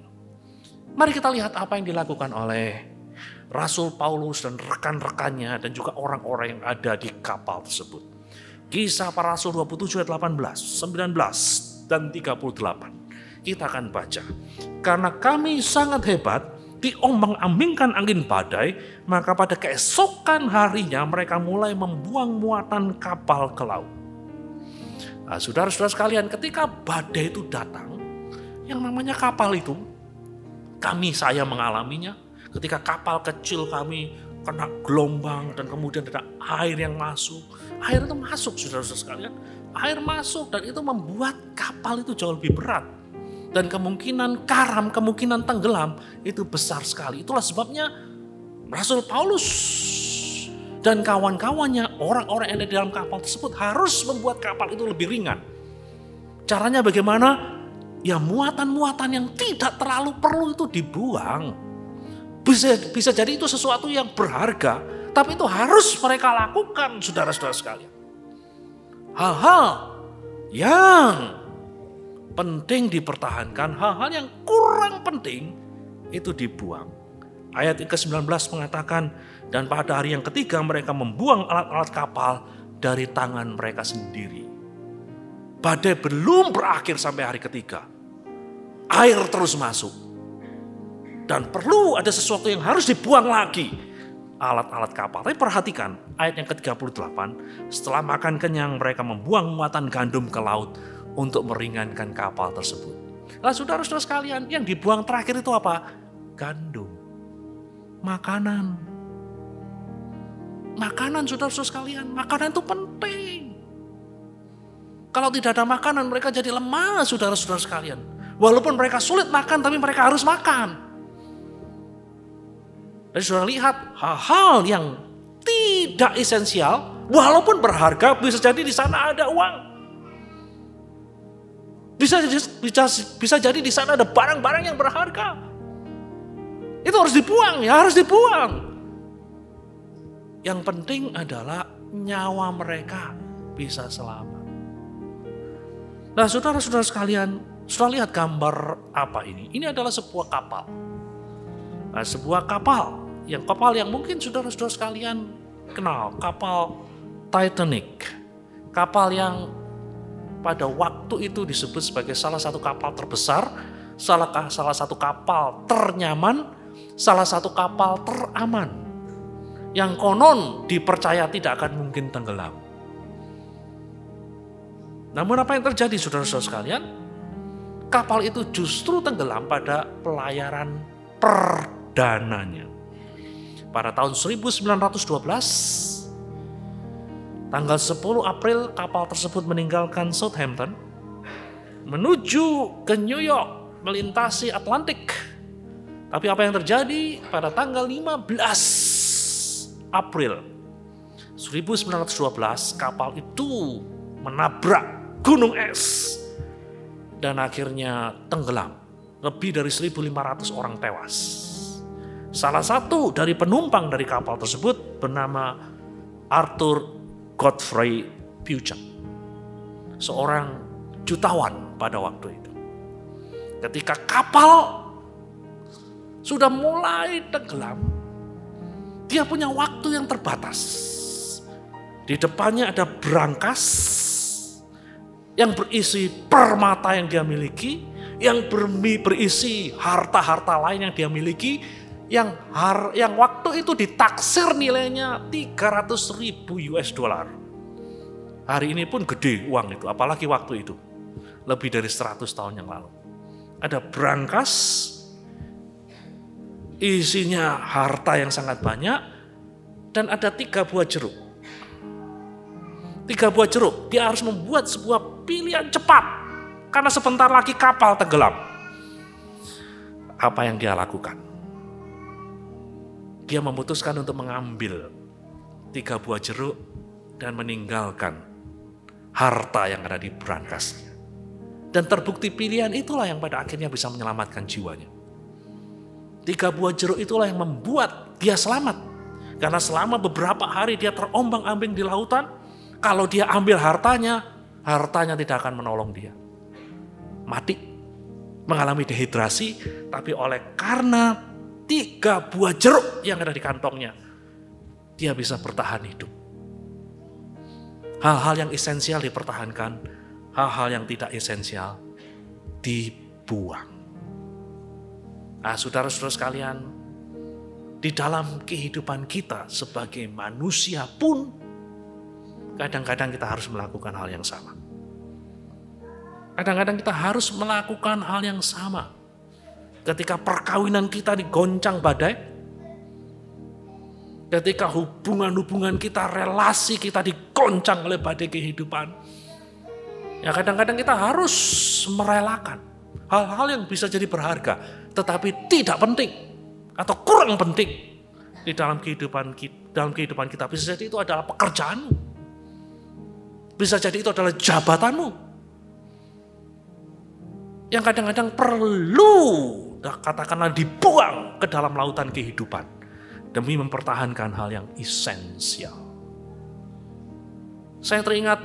Mari kita lihat apa yang dilakukan oleh Rasul Paulus dan rekan-rekannya dan juga orang-orang yang ada di kapal tersebut. Kisah para Rasul 27 ayat 18, 19, dan 38. Kita akan baca. Karena kami sangat hebat, diombang-ambingkan angin badai, maka pada keesokan harinya mereka mulai membuang muatan kapal ke laut. Nah, saudara-saudara sekalian, ketika badai itu datang, yang namanya kapal itu, kami saya mengalaminya, Ketika kapal kecil kami kena gelombang dan kemudian ada air yang masuk. Air itu masuk saudara-saudara sekalian. Air masuk dan itu membuat kapal itu jauh lebih berat. Dan kemungkinan karam, kemungkinan tenggelam itu besar sekali. Itulah sebabnya Rasul Paulus dan kawan-kawannya, orang-orang yang ada di dalam kapal tersebut harus membuat kapal itu lebih ringan. Caranya bagaimana? Ya muatan-muatan yang tidak terlalu perlu itu dibuang bisa, bisa jadi itu sesuatu yang berharga, tapi itu harus mereka lakukan, saudara-saudara sekalian. Hal-hal yang penting dipertahankan, hal-hal yang kurang penting itu dibuang. Ayat ke-19 mengatakan, dan pada hari yang ketiga mereka membuang alat-alat kapal dari tangan mereka sendiri. Badai belum berakhir sampai hari ketiga. Air terus masuk dan perlu ada sesuatu yang harus dibuang lagi. Alat-alat kapal. Tapi perhatikan ayat yang ke-38. Setelah makan kenyang mereka membuang muatan gandum ke laut untuk meringankan kapal tersebut. Nah saudara-saudara sekalian yang dibuang terakhir itu apa? Gandum. Makanan. Makanan saudara-saudara sekalian. Makanan itu penting. Kalau tidak ada makanan mereka jadi lemah saudara-saudara sekalian. Walaupun mereka sulit makan tapi mereka harus makan. Dan sudah lihat hal-hal yang tidak esensial, walaupun berharga, bisa jadi di sana ada uang. Bisa, bisa, bisa jadi di sana ada barang-barang yang berharga. Itu harus dibuang, ya harus dibuang. Yang penting adalah nyawa mereka bisa selamat. Nah saudara-saudara sekalian, sudah lihat gambar apa ini? Ini adalah sebuah kapal. Nah, sebuah kapal yang kapal yang mungkin saudara-saudara sekalian kenal, kapal Titanic. Kapal yang pada waktu itu disebut sebagai salah satu kapal terbesar, salah, salah satu kapal ternyaman, salah satu kapal teraman. Yang konon dipercaya tidak akan mungkin tenggelam. Namun apa yang terjadi saudara-saudara sekalian? Kapal itu justru tenggelam pada pelayaran perdananya. Pada tahun 1912, tanggal 10 April kapal tersebut meninggalkan Southampton menuju ke New York melintasi Atlantik. Tapi apa yang terjadi pada tanggal 15 April 1912 kapal itu menabrak gunung es dan akhirnya tenggelam. Lebih dari 1.500 orang tewas. Salah satu dari penumpang dari kapal tersebut bernama Arthur Godfrey Puget. Seorang jutawan pada waktu itu. Ketika kapal sudah mulai tenggelam, dia punya waktu yang terbatas. Di depannya ada berangkas yang berisi permata yang dia miliki, yang berisi harta-harta lain yang dia miliki, yang har, yang waktu itu ditaksir nilainya 300 ribu US dollar. Hari ini pun gede uang itu, apalagi waktu itu. Lebih dari 100 tahun yang lalu. Ada berangkas, isinya harta yang sangat banyak, dan ada tiga buah jeruk. Tiga buah jeruk, dia harus membuat sebuah pilihan cepat. Karena sebentar lagi kapal tenggelam. Apa yang dia lakukan? Dia memutuskan untuk mengambil tiga buah jeruk dan meninggalkan harta yang ada di berangkasnya. Dan terbukti pilihan itulah yang pada akhirnya bisa menyelamatkan jiwanya. Tiga buah jeruk itulah yang membuat dia selamat. Karena selama beberapa hari dia terombang ambing di lautan, kalau dia ambil hartanya, hartanya tidak akan menolong dia. Mati, mengalami dehidrasi, tapi oleh karena tiga buah jeruk yang ada di kantongnya, dia bisa bertahan hidup. Hal-hal yang esensial dipertahankan, hal-hal yang tidak esensial dibuang. Nah, saudara-saudara sekalian, di dalam kehidupan kita sebagai manusia pun, kadang-kadang kita harus melakukan hal yang sama. Kadang-kadang kita harus melakukan hal yang sama ketika perkawinan kita digoncang badai, ketika hubungan-hubungan kita, relasi kita digoncang oleh badai kehidupan, ya kadang-kadang kita harus merelakan hal-hal yang bisa jadi berharga, tetapi tidak penting atau kurang penting di dalam kehidupan kita. Dalam kehidupan kita bisa jadi itu adalah pekerjaanmu, bisa jadi itu adalah jabatanmu, yang kadang-kadang perlu katakanlah dibuang ke dalam lautan kehidupan demi mempertahankan hal yang esensial. Saya teringat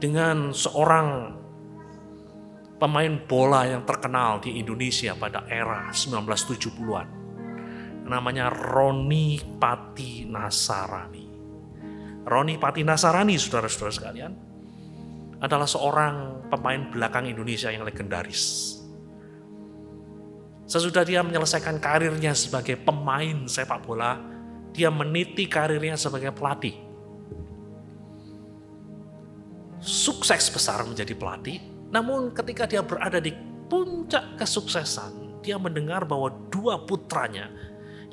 dengan seorang pemain bola yang terkenal di Indonesia pada era 1970-an. Namanya Roni Pati Nasarani. Roni Pati Nasarani, saudara-saudara sekalian, adalah seorang pemain belakang Indonesia yang legendaris Sesudah dia menyelesaikan karirnya sebagai pemain sepak bola, dia meniti karirnya sebagai pelatih. Sukses besar menjadi pelatih, namun ketika dia berada di puncak kesuksesan, dia mendengar bahwa dua putranya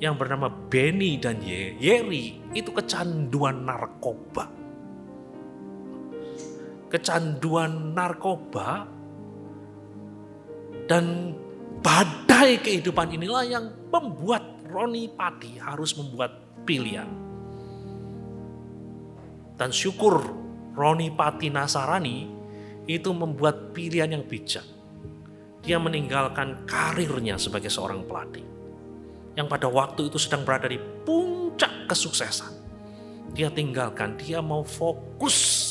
yang bernama Benny dan Yeri itu kecanduan narkoba. Kecanduan narkoba dan badai kehidupan inilah yang membuat Roni Pati harus membuat pilihan. Dan syukur Roni Pati Nasarani itu membuat pilihan yang bijak. Dia meninggalkan karirnya sebagai seorang pelatih. Yang pada waktu itu sedang berada di puncak kesuksesan. Dia tinggalkan, dia mau fokus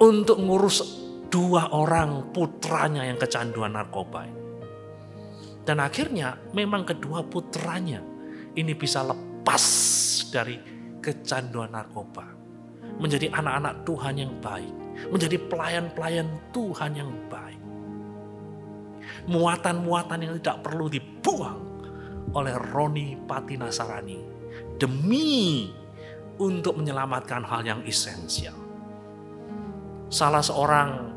untuk ngurus dua orang putranya yang kecanduan narkoba. Dan akhirnya memang kedua putranya ini bisa lepas dari kecanduan narkoba. menjadi anak-anak Tuhan yang baik, menjadi pelayan-pelayan Tuhan yang baik. Muatan-muatan yang tidak perlu dibuang oleh Roni Pati Nasarani demi untuk menyelamatkan hal yang esensial. Salah seorang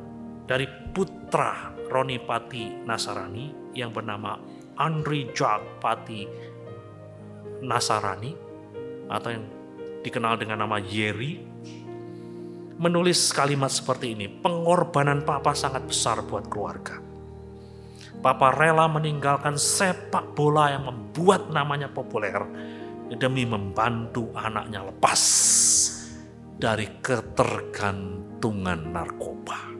dari putra Roni Pati Nasarani yang bernama Andri Jack Pati Nasarani atau yang dikenal dengan nama Yeri menulis kalimat seperti ini, pengorbanan papa sangat besar buat keluarga. Papa rela meninggalkan sepak bola yang membuat namanya populer demi membantu anaknya lepas dari ketergantungan narkoba.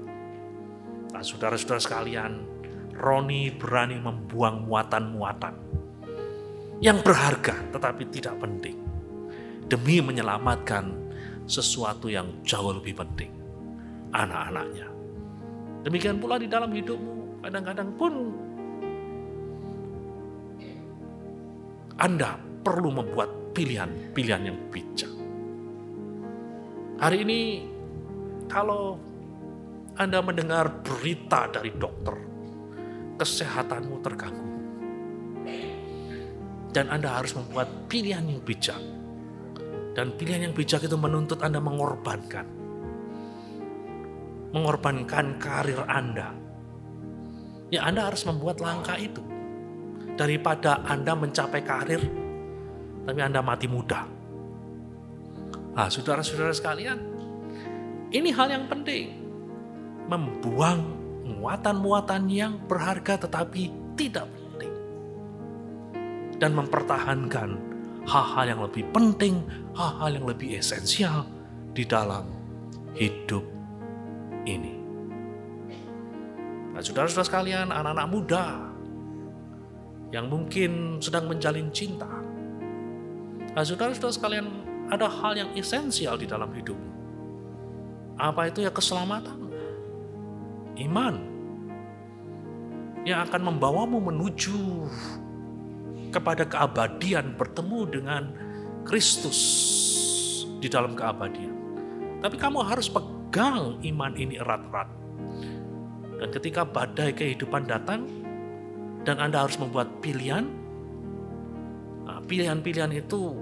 Nah, saudara-saudara sekalian, Roni berani membuang muatan-muatan yang berharga tetapi tidak penting demi menyelamatkan sesuatu yang jauh lebih penting, anak-anaknya. Demikian pula di dalam hidupmu, kadang-kadang pun Anda perlu membuat pilihan-pilihan yang bijak. Hari ini kalau Anda mendengar berita dari dokter, kesehatanmu terganggu. Dan Anda harus membuat pilihan yang bijak. Dan pilihan yang bijak itu menuntut Anda mengorbankan. Mengorbankan karir Anda. Ya Anda harus membuat langkah itu. Daripada Anda mencapai karir, tapi Anda mati muda. Nah, saudara-saudara sekalian, ini hal yang penting. Membuang muatan-muatan yang berharga tetapi tidak penting. Dan mempertahankan hal-hal yang lebih penting, hal-hal yang lebih esensial di dalam hidup ini. Nah, saudara-saudara sekalian, anak-anak muda yang mungkin sedang menjalin cinta. Nah, saudara-saudara sekalian, ada hal yang esensial di dalam hidupmu. Apa itu ya keselamatan? Iman yang akan membawamu menuju kepada keabadian bertemu dengan Kristus di dalam keabadian. Tapi kamu harus pegang iman ini erat-erat. Dan ketika badai kehidupan datang, dan Anda harus membuat pilihan, nah, pilihan-pilihan itu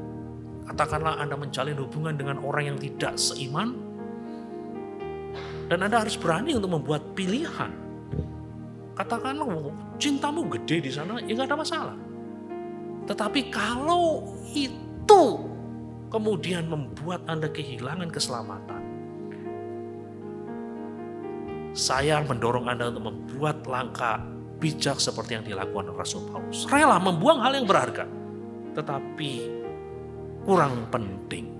katakanlah Anda menjalin hubungan dengan orang yang tidak seiman, dan Anda harus berani untuk membuat pilihan. Katakanlah cintamu gede di sana, ya nggak ada masalah. Tetapi kalau itu kemudian membuat Anda kehilangan keselamatan, saya mendorong Anda untuk membuat langkah bijak seperti yang dilakukan Rasul Paulus. Rela membuang hal yang berharga, tetapi kurang penting.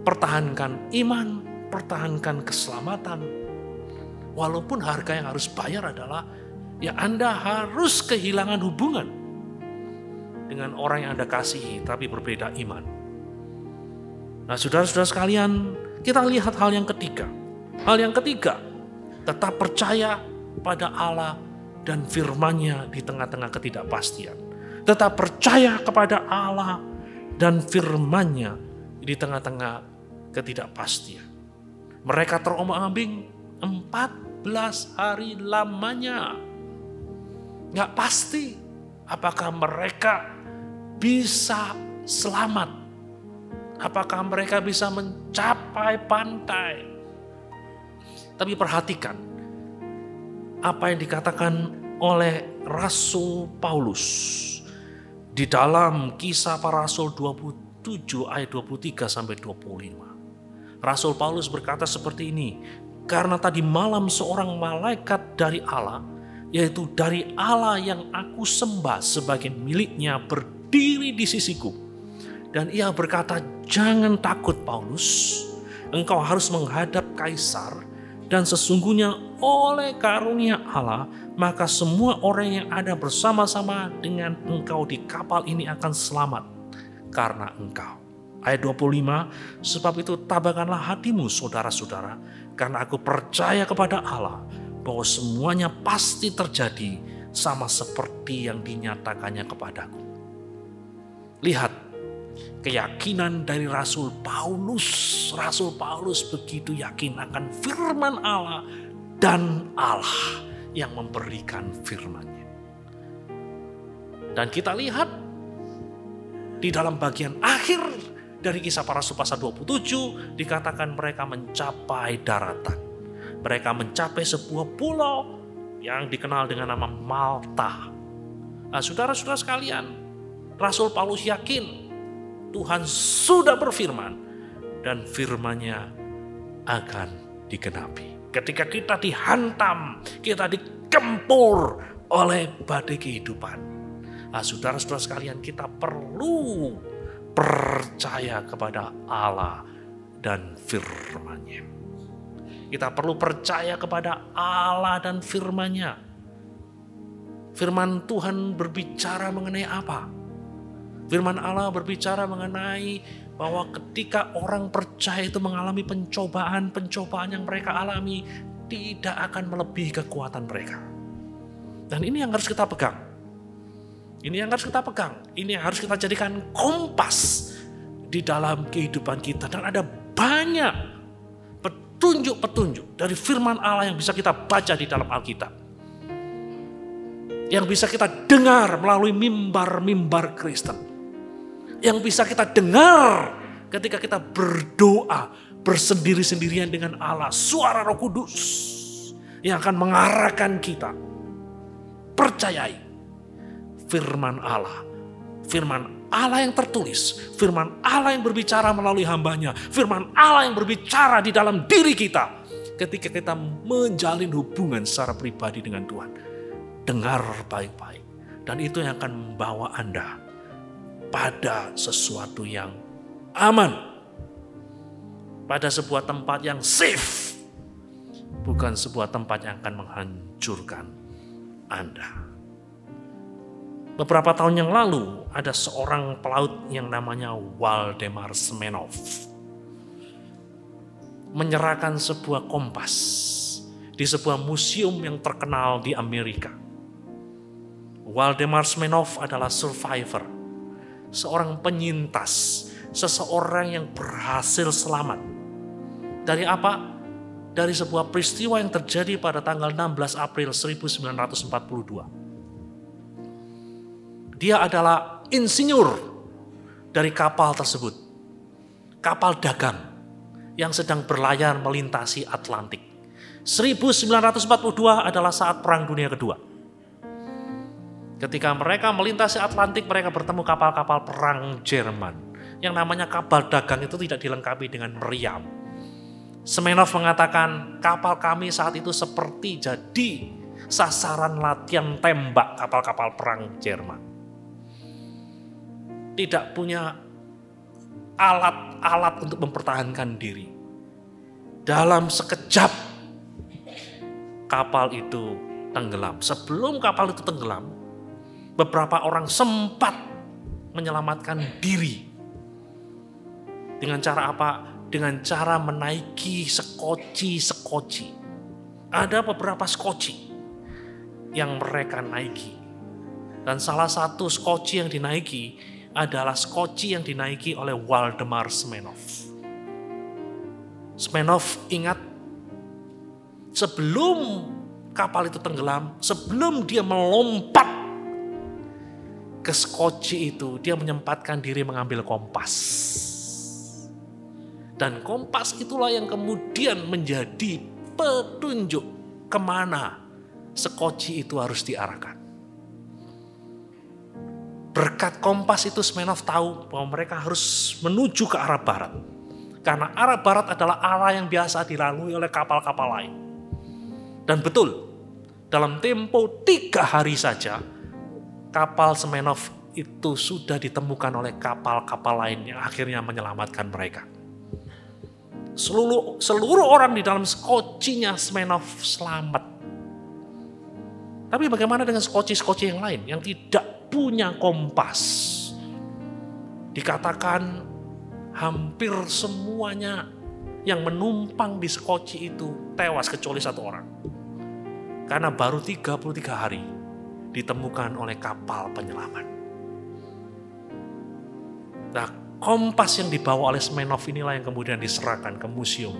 Pertahankan iman, pertahankan keselamatan. Walaupun harga yang harus bayar adalah ya Anda harus kehilangan hubungan dengan orang yang Anda kasihi tapi berbeda iman. Nah, saudara-saudara sekalian, kita lihat hal yang ketiga. Hal yang ketiga, tetap percaya pada Allah dan firman-Nya di tengah-tengah ketidakpastian. Tetap percaya kepada Allah dan firman-Nya di tengah-tengah ketidakpastian. Mereka terombang-ambing 14 hari lamanya. Nggak pasti apakah mereka bisa selamat. Apakah mereka bisa mencapai pantai tapi perhatikan apa yang dikatakan oleh Rasul Paulus di dalam kisah para rasul 27 ayat 23 sampai 25. Rasul Paulus berkata seperti ini, karena tadi malam seorang malaikat dari Allah, yaitu dari Allah yang aku sembah sebagai miliknya berdiri di sisiku. Dan ia berkata, jangan takut Paulus, engkau harus menghadap kaisar dan sesungguhnya oleh karunia Allah, maka semua orang yang ada bersama-sama dengan engkau di kapal ini akan selamat karena engkau. Ayat 25, sebab itu tabahkanlah hatimu saudara-saudara, karena aku percaya kepada Allah bahwa semuanya pasti terjadi sama seperti yang dinyatakannya kepadaku. Lihat, keyakinan dari Rasul Paulus. Rasul Paulus begitu yakin akan firman Allah dan Allah yang memberikan firman-Nya. Dan kita lihat di dalam bagian akhir dari kisah para rasul pasal 27 dikatakan mereka mencapai daratan. Mereka mencapai sebuah pulau yang dikenal dengan nama Malta. Nah, saudara-saudara sekalian, Rasul Paulus yakin Tuhan sudah berfirman dan firmannya akan digenapi. Ketika kita dihantam, kita dikempur oleh badai kehidupan. Nah, saudara-saudara sekalian, kita perlu percaya kepada Allah dan firman-Nya. Kita perlu percaya kepada Allah dan firman-Nya. Firman Tuhan berbicara mengenai apa? Firman Allah berbicara mengenai bahwa ketika orang percaya itu mengalami pencobaan-pencobaan yang mereka alami tidak akan melebihi kekuatan mereka. Dan ini yang harus kita pegang. Ini yang harus kita pegang. Ini yang harus kita jadikan kompas di dalam kehidupan kita. Dan ada banyak petunjuk-petunjuk dari firman Allah yang bisa kita baca di dalam Alkitab. Yang bisa kita dengar melalui mimbar-mimbar Kristen yang bisa kita dengar ketika kita berdoa bersendiri-sendirian dengan Allah. Suara roh kudus yang akan mengarahkan kita. Percayai firman Allah. Firman Allah yang tertulis. Firman Allah yang berbicara melalui hambanya. Firman Allah yang berbicara di dalam diri kita. Ketika kita menjalin hubungan secara pribadi dengan Tuhan. Dengar baik-baik. Dan itu yang akan membawa Anda pada sesuatu yang aman. Pada sebuah tempat yang safe. Bukan sebuah tempat yang akan menghancurkan Anda. Beberapa tahun yang lalu ada seorang pelaut yang namanya Waldemar Semenov. Menyerahkan sebuah kompas di sebuah museum yang terkenal di Amerika. Waldemar Semenov adalah survivor seorang penyintas, seseorang yang berhasil selamat. Dari apa? Dari sebuah peristiwa yang terjadi pada tanggal 16 April 1942. Dia adalah insinyur dari kapal tersebut. Kapal dagang yang sedang berlayar melintasi Atlantik. 1942 adalah saat Perang Dunia Kedua Ketika mereka melintasi Atlantik, mereka bertemu kapal-kapal perang Jerman. Yang namanya kapal dagang itu tidak dilengkapi dengan meriam. Semenov mengatakan kapal kami saat itu seperti jadi sasaran latihan tembak kapal-kapal perang Jerman. Tidak punya alat-alat untuk mempertahankan diri. Dalam sekejap kapal itu tenggelam. Sebelum kapal itu tenggelam, beberapa orang sempat menyelamatkan diri. Dengan cara apa? Dengan cara menaiki sekoci-sekoci. Ada beberapa sekoci yang mereka naiki. Dan salah satu skoci yang dinaiki adalah skoci yang dinaiki oleh Waldemar Smenov. Smenov ingat sebelum kapal itu tenggelam, sebelum dia melompat ke skoci itu, dia menyempatkan diri mengambil kompas. Dan kompas itulah yang kemudian menjadi petunjuk ke mana skoci itu harus diarahkan. Berkat kompas itu Smenov tahu bahwa mereka harus menuju ke arah barat. Karena arah barat adalah arah yang biasa dilalui oleh kapal-kapal lain. Dan betul, dalam tempo tiga hari saja, kapal Semenov itu sudah ditemukan oleh kapal-kapal lain yang akhirnya menyelamatkan mereka. Seluruh, seluruh orang di dalam skocinya Semenov selamat. Tapi bagaimana dengan skoci-skoci yang lain yang tidak punya kompas? Dikatakan hampir semuanya yang menumpang di skoci itu tewas kecuali satu orang. Karena baru 33 hari ditemukan oleh kapal penyelamat. Nah, Kompas yang dibawa oleh Smenov inilah yang kemudian diserahkan ke museum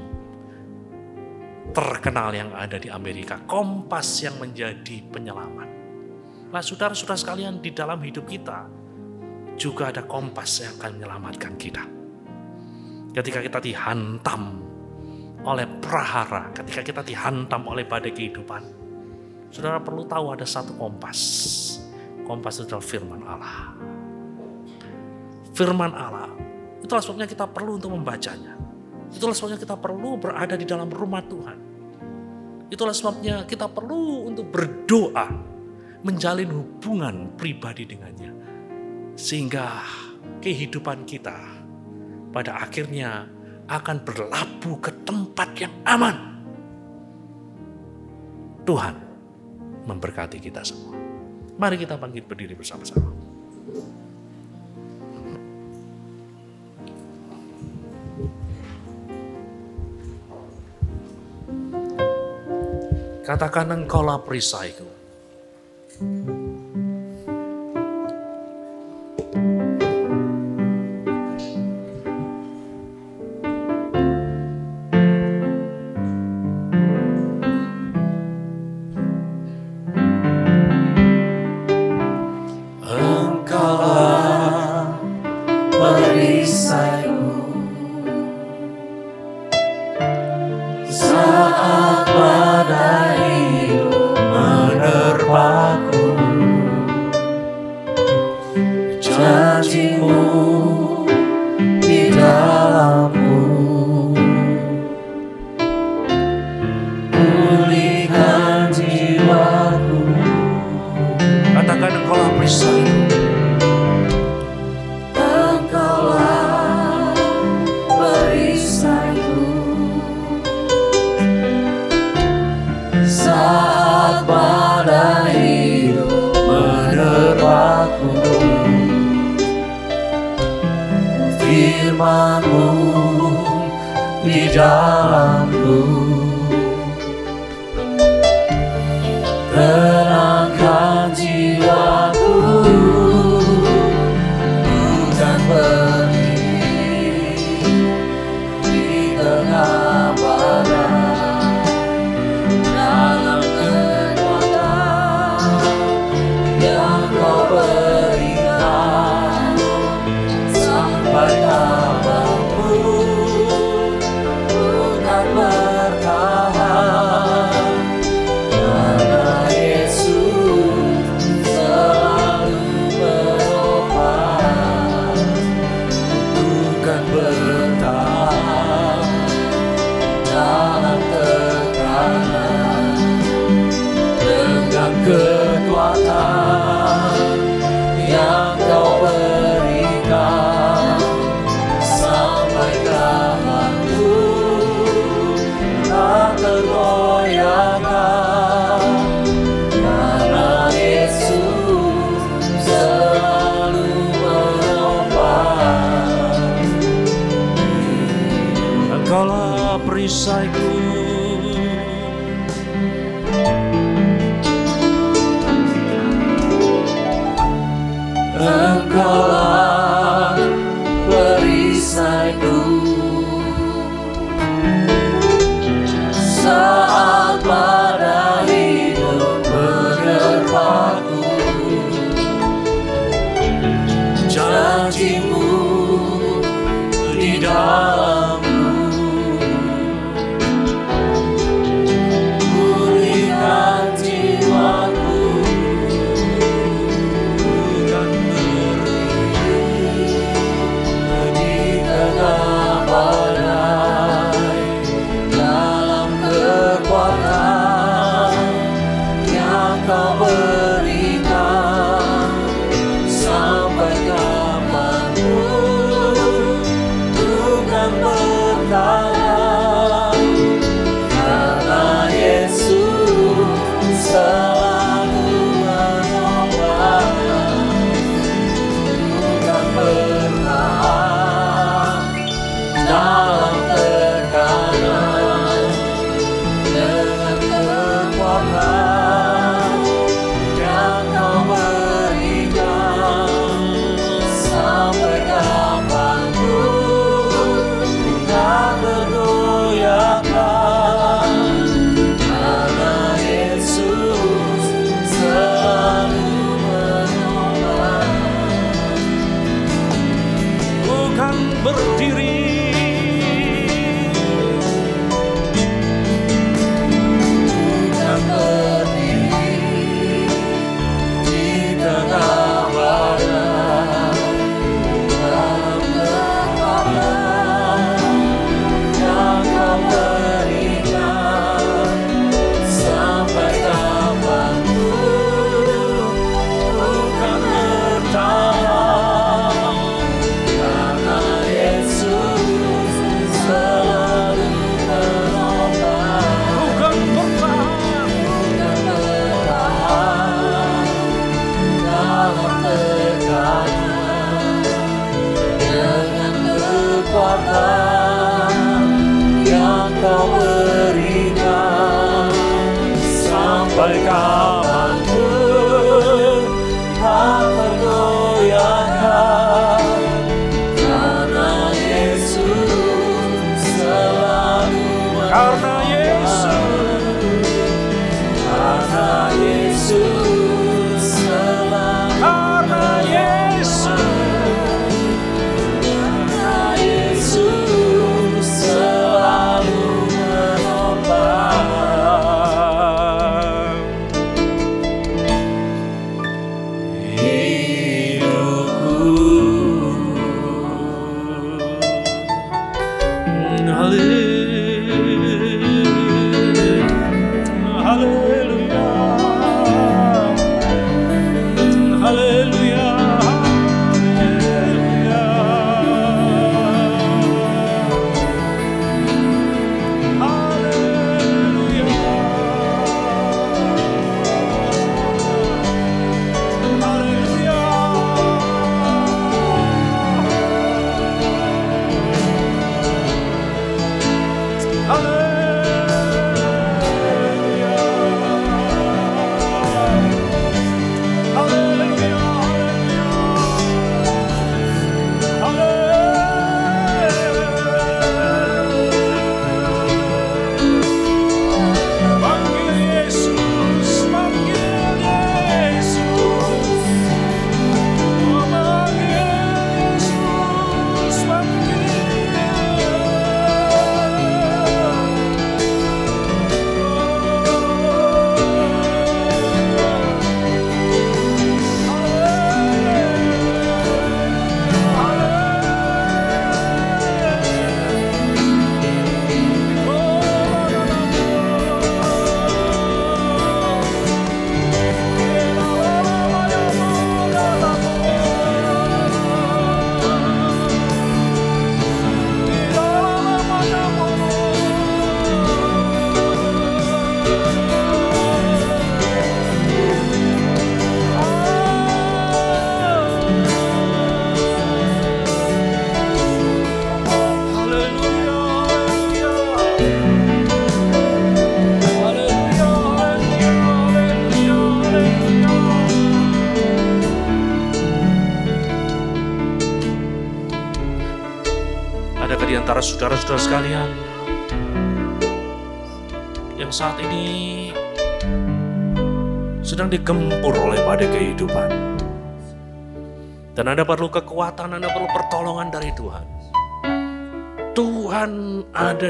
terkenal yang ada di Amerika. Kompas yang menjadi penyelamat. Nah saudara-saudara sekalian di dalam hidup kita juga ada kompas yang akan menyelamatkan kita. Ketika kita dihantam oleh prahara, ketika kita dihantam oleh badai kehidupan, saudara perlu tahu ada satu kompas. Kompas itu adalah firman Allah firman Allah. Itulah sebabnya kita perlu untuk membacanya. Itulah sebabnya kita perlu berada di dalam rumah Tuhan. Itulah sebabnya kita perlu untuk berdoa, menjalin hubungan pribadi dengannya. Sehingga kehidupan kita pada akhirnya akan berlabuh ke tempat yang aman. Tuhan memberkati kita semua. Mari kita bangkit berdiri bersama-sama. Katakan engkaulah perisaiku. Engkau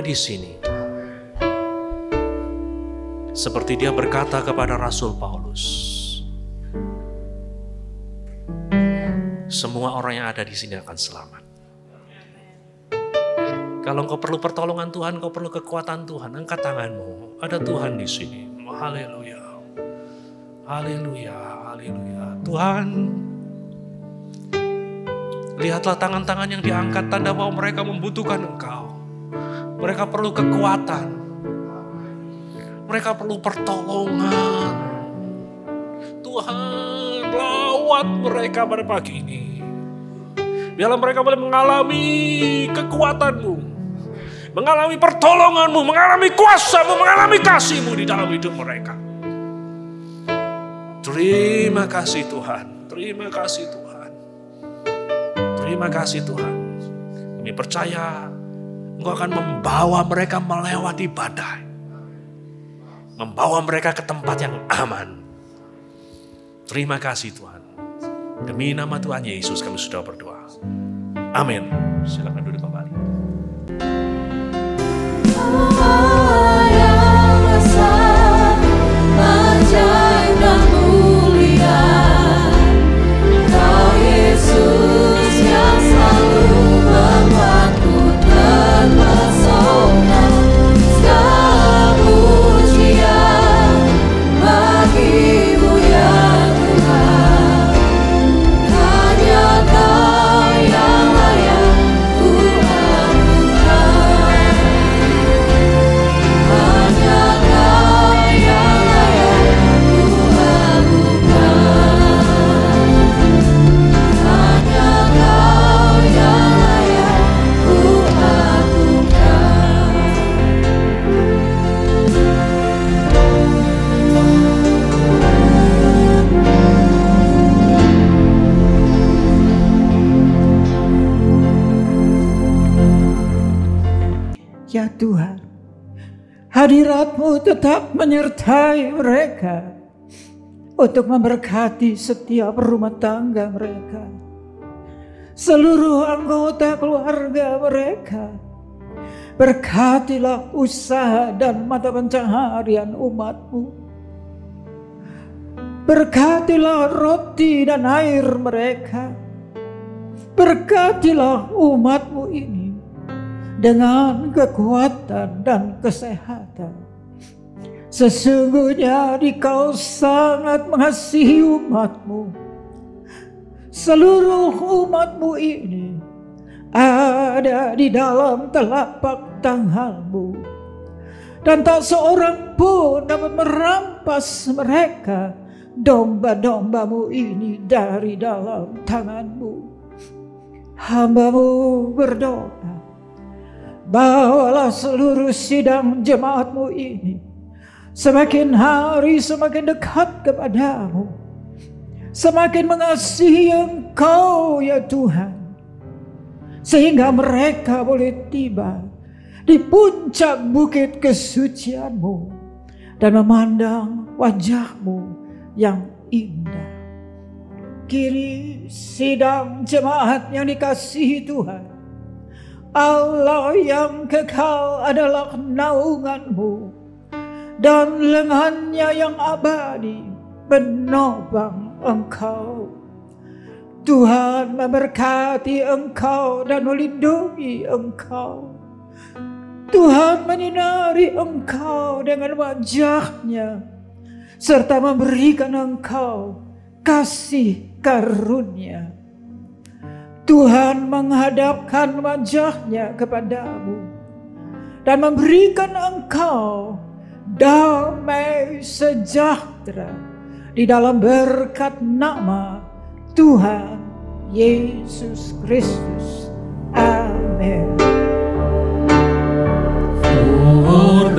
di sini. Seperti dia berkata kepada Rasul Paulus. Semua orang yang ada di sini akan selamat. Kalau engkau perlu pertolongan Tuhan, engkau perlu kekuatan Tuhan, angkat tanganmu. Ada Tuhan di sini. Haleluya. Haleluya. Haleluya. Tuhan, lihatlah tangan-tangan yang diangkat tanda bahwa mereka membutuhkan engkau. Mereka perlu kekuatan. Mereka perlu pertolongan. Tuhan, lawat mereka pada pagi ini. Biarlah mereka boleh mengalami kekuatanmu. Mengalami pertolonganmu, mengalami kuasamu, mengalami kasihmu di dalam hidup mereka. Terima kasih Tuhan, terima kasih Tuhan. Terima kasih Tuhan. Kami percaya Engkau akan membawa mereka melewati badai. Membawa mereka ke tempat yang aman. Terima kasih Tuhan. Demi nama Tuhan Yesus kami sudah berdoa. Amin. Silakan duduk kembali. Allah yang Hadiratmu tetap menyertai mereka untuk memberkati setiap rumah tangga mereka. Seluruh anggota keluarga mereka. Berkatilah usaha dan mata pencaharian umatmu. Berkatilah roti dan air mereka. Berkatilah umatmu ini dengan kekuatan dan kesehatan. Sesungguhnya dikau sangat mengasihi umatmu. Seluruh umatmu ini ada di dalam telapak tanganmu. Dan tak seorang pun dapat merampas mereka domba-dombamu ini dari dalam tanganmu. Hambamu berdoa, bawalah seluruh sidang jemaatmu ini semakin hari semakin dekat kepadamu. Semakin mengasihi engkau ya Tuhan. Sehingga mereka boleh tiba di puncak bukit kesucianmu dan memandang wajahmu yang indah. Kini sidang jemaat yang dikasihi Tuhan. Allah yang kekal adalah naunganmu dan lengannya yang abadi menopang engkau. Tuhan memberkati engkau dan melindungi engkau. Tuhan menyinari engkau dengan wajahnya serta memberikan engkau kasih karunia. Tuhan menghadapkan wajahnya kepadamu dan memberikan engkau damai sejahtera di dalam berkat nama Tuhan Yesus Kristus. Amin. Oh,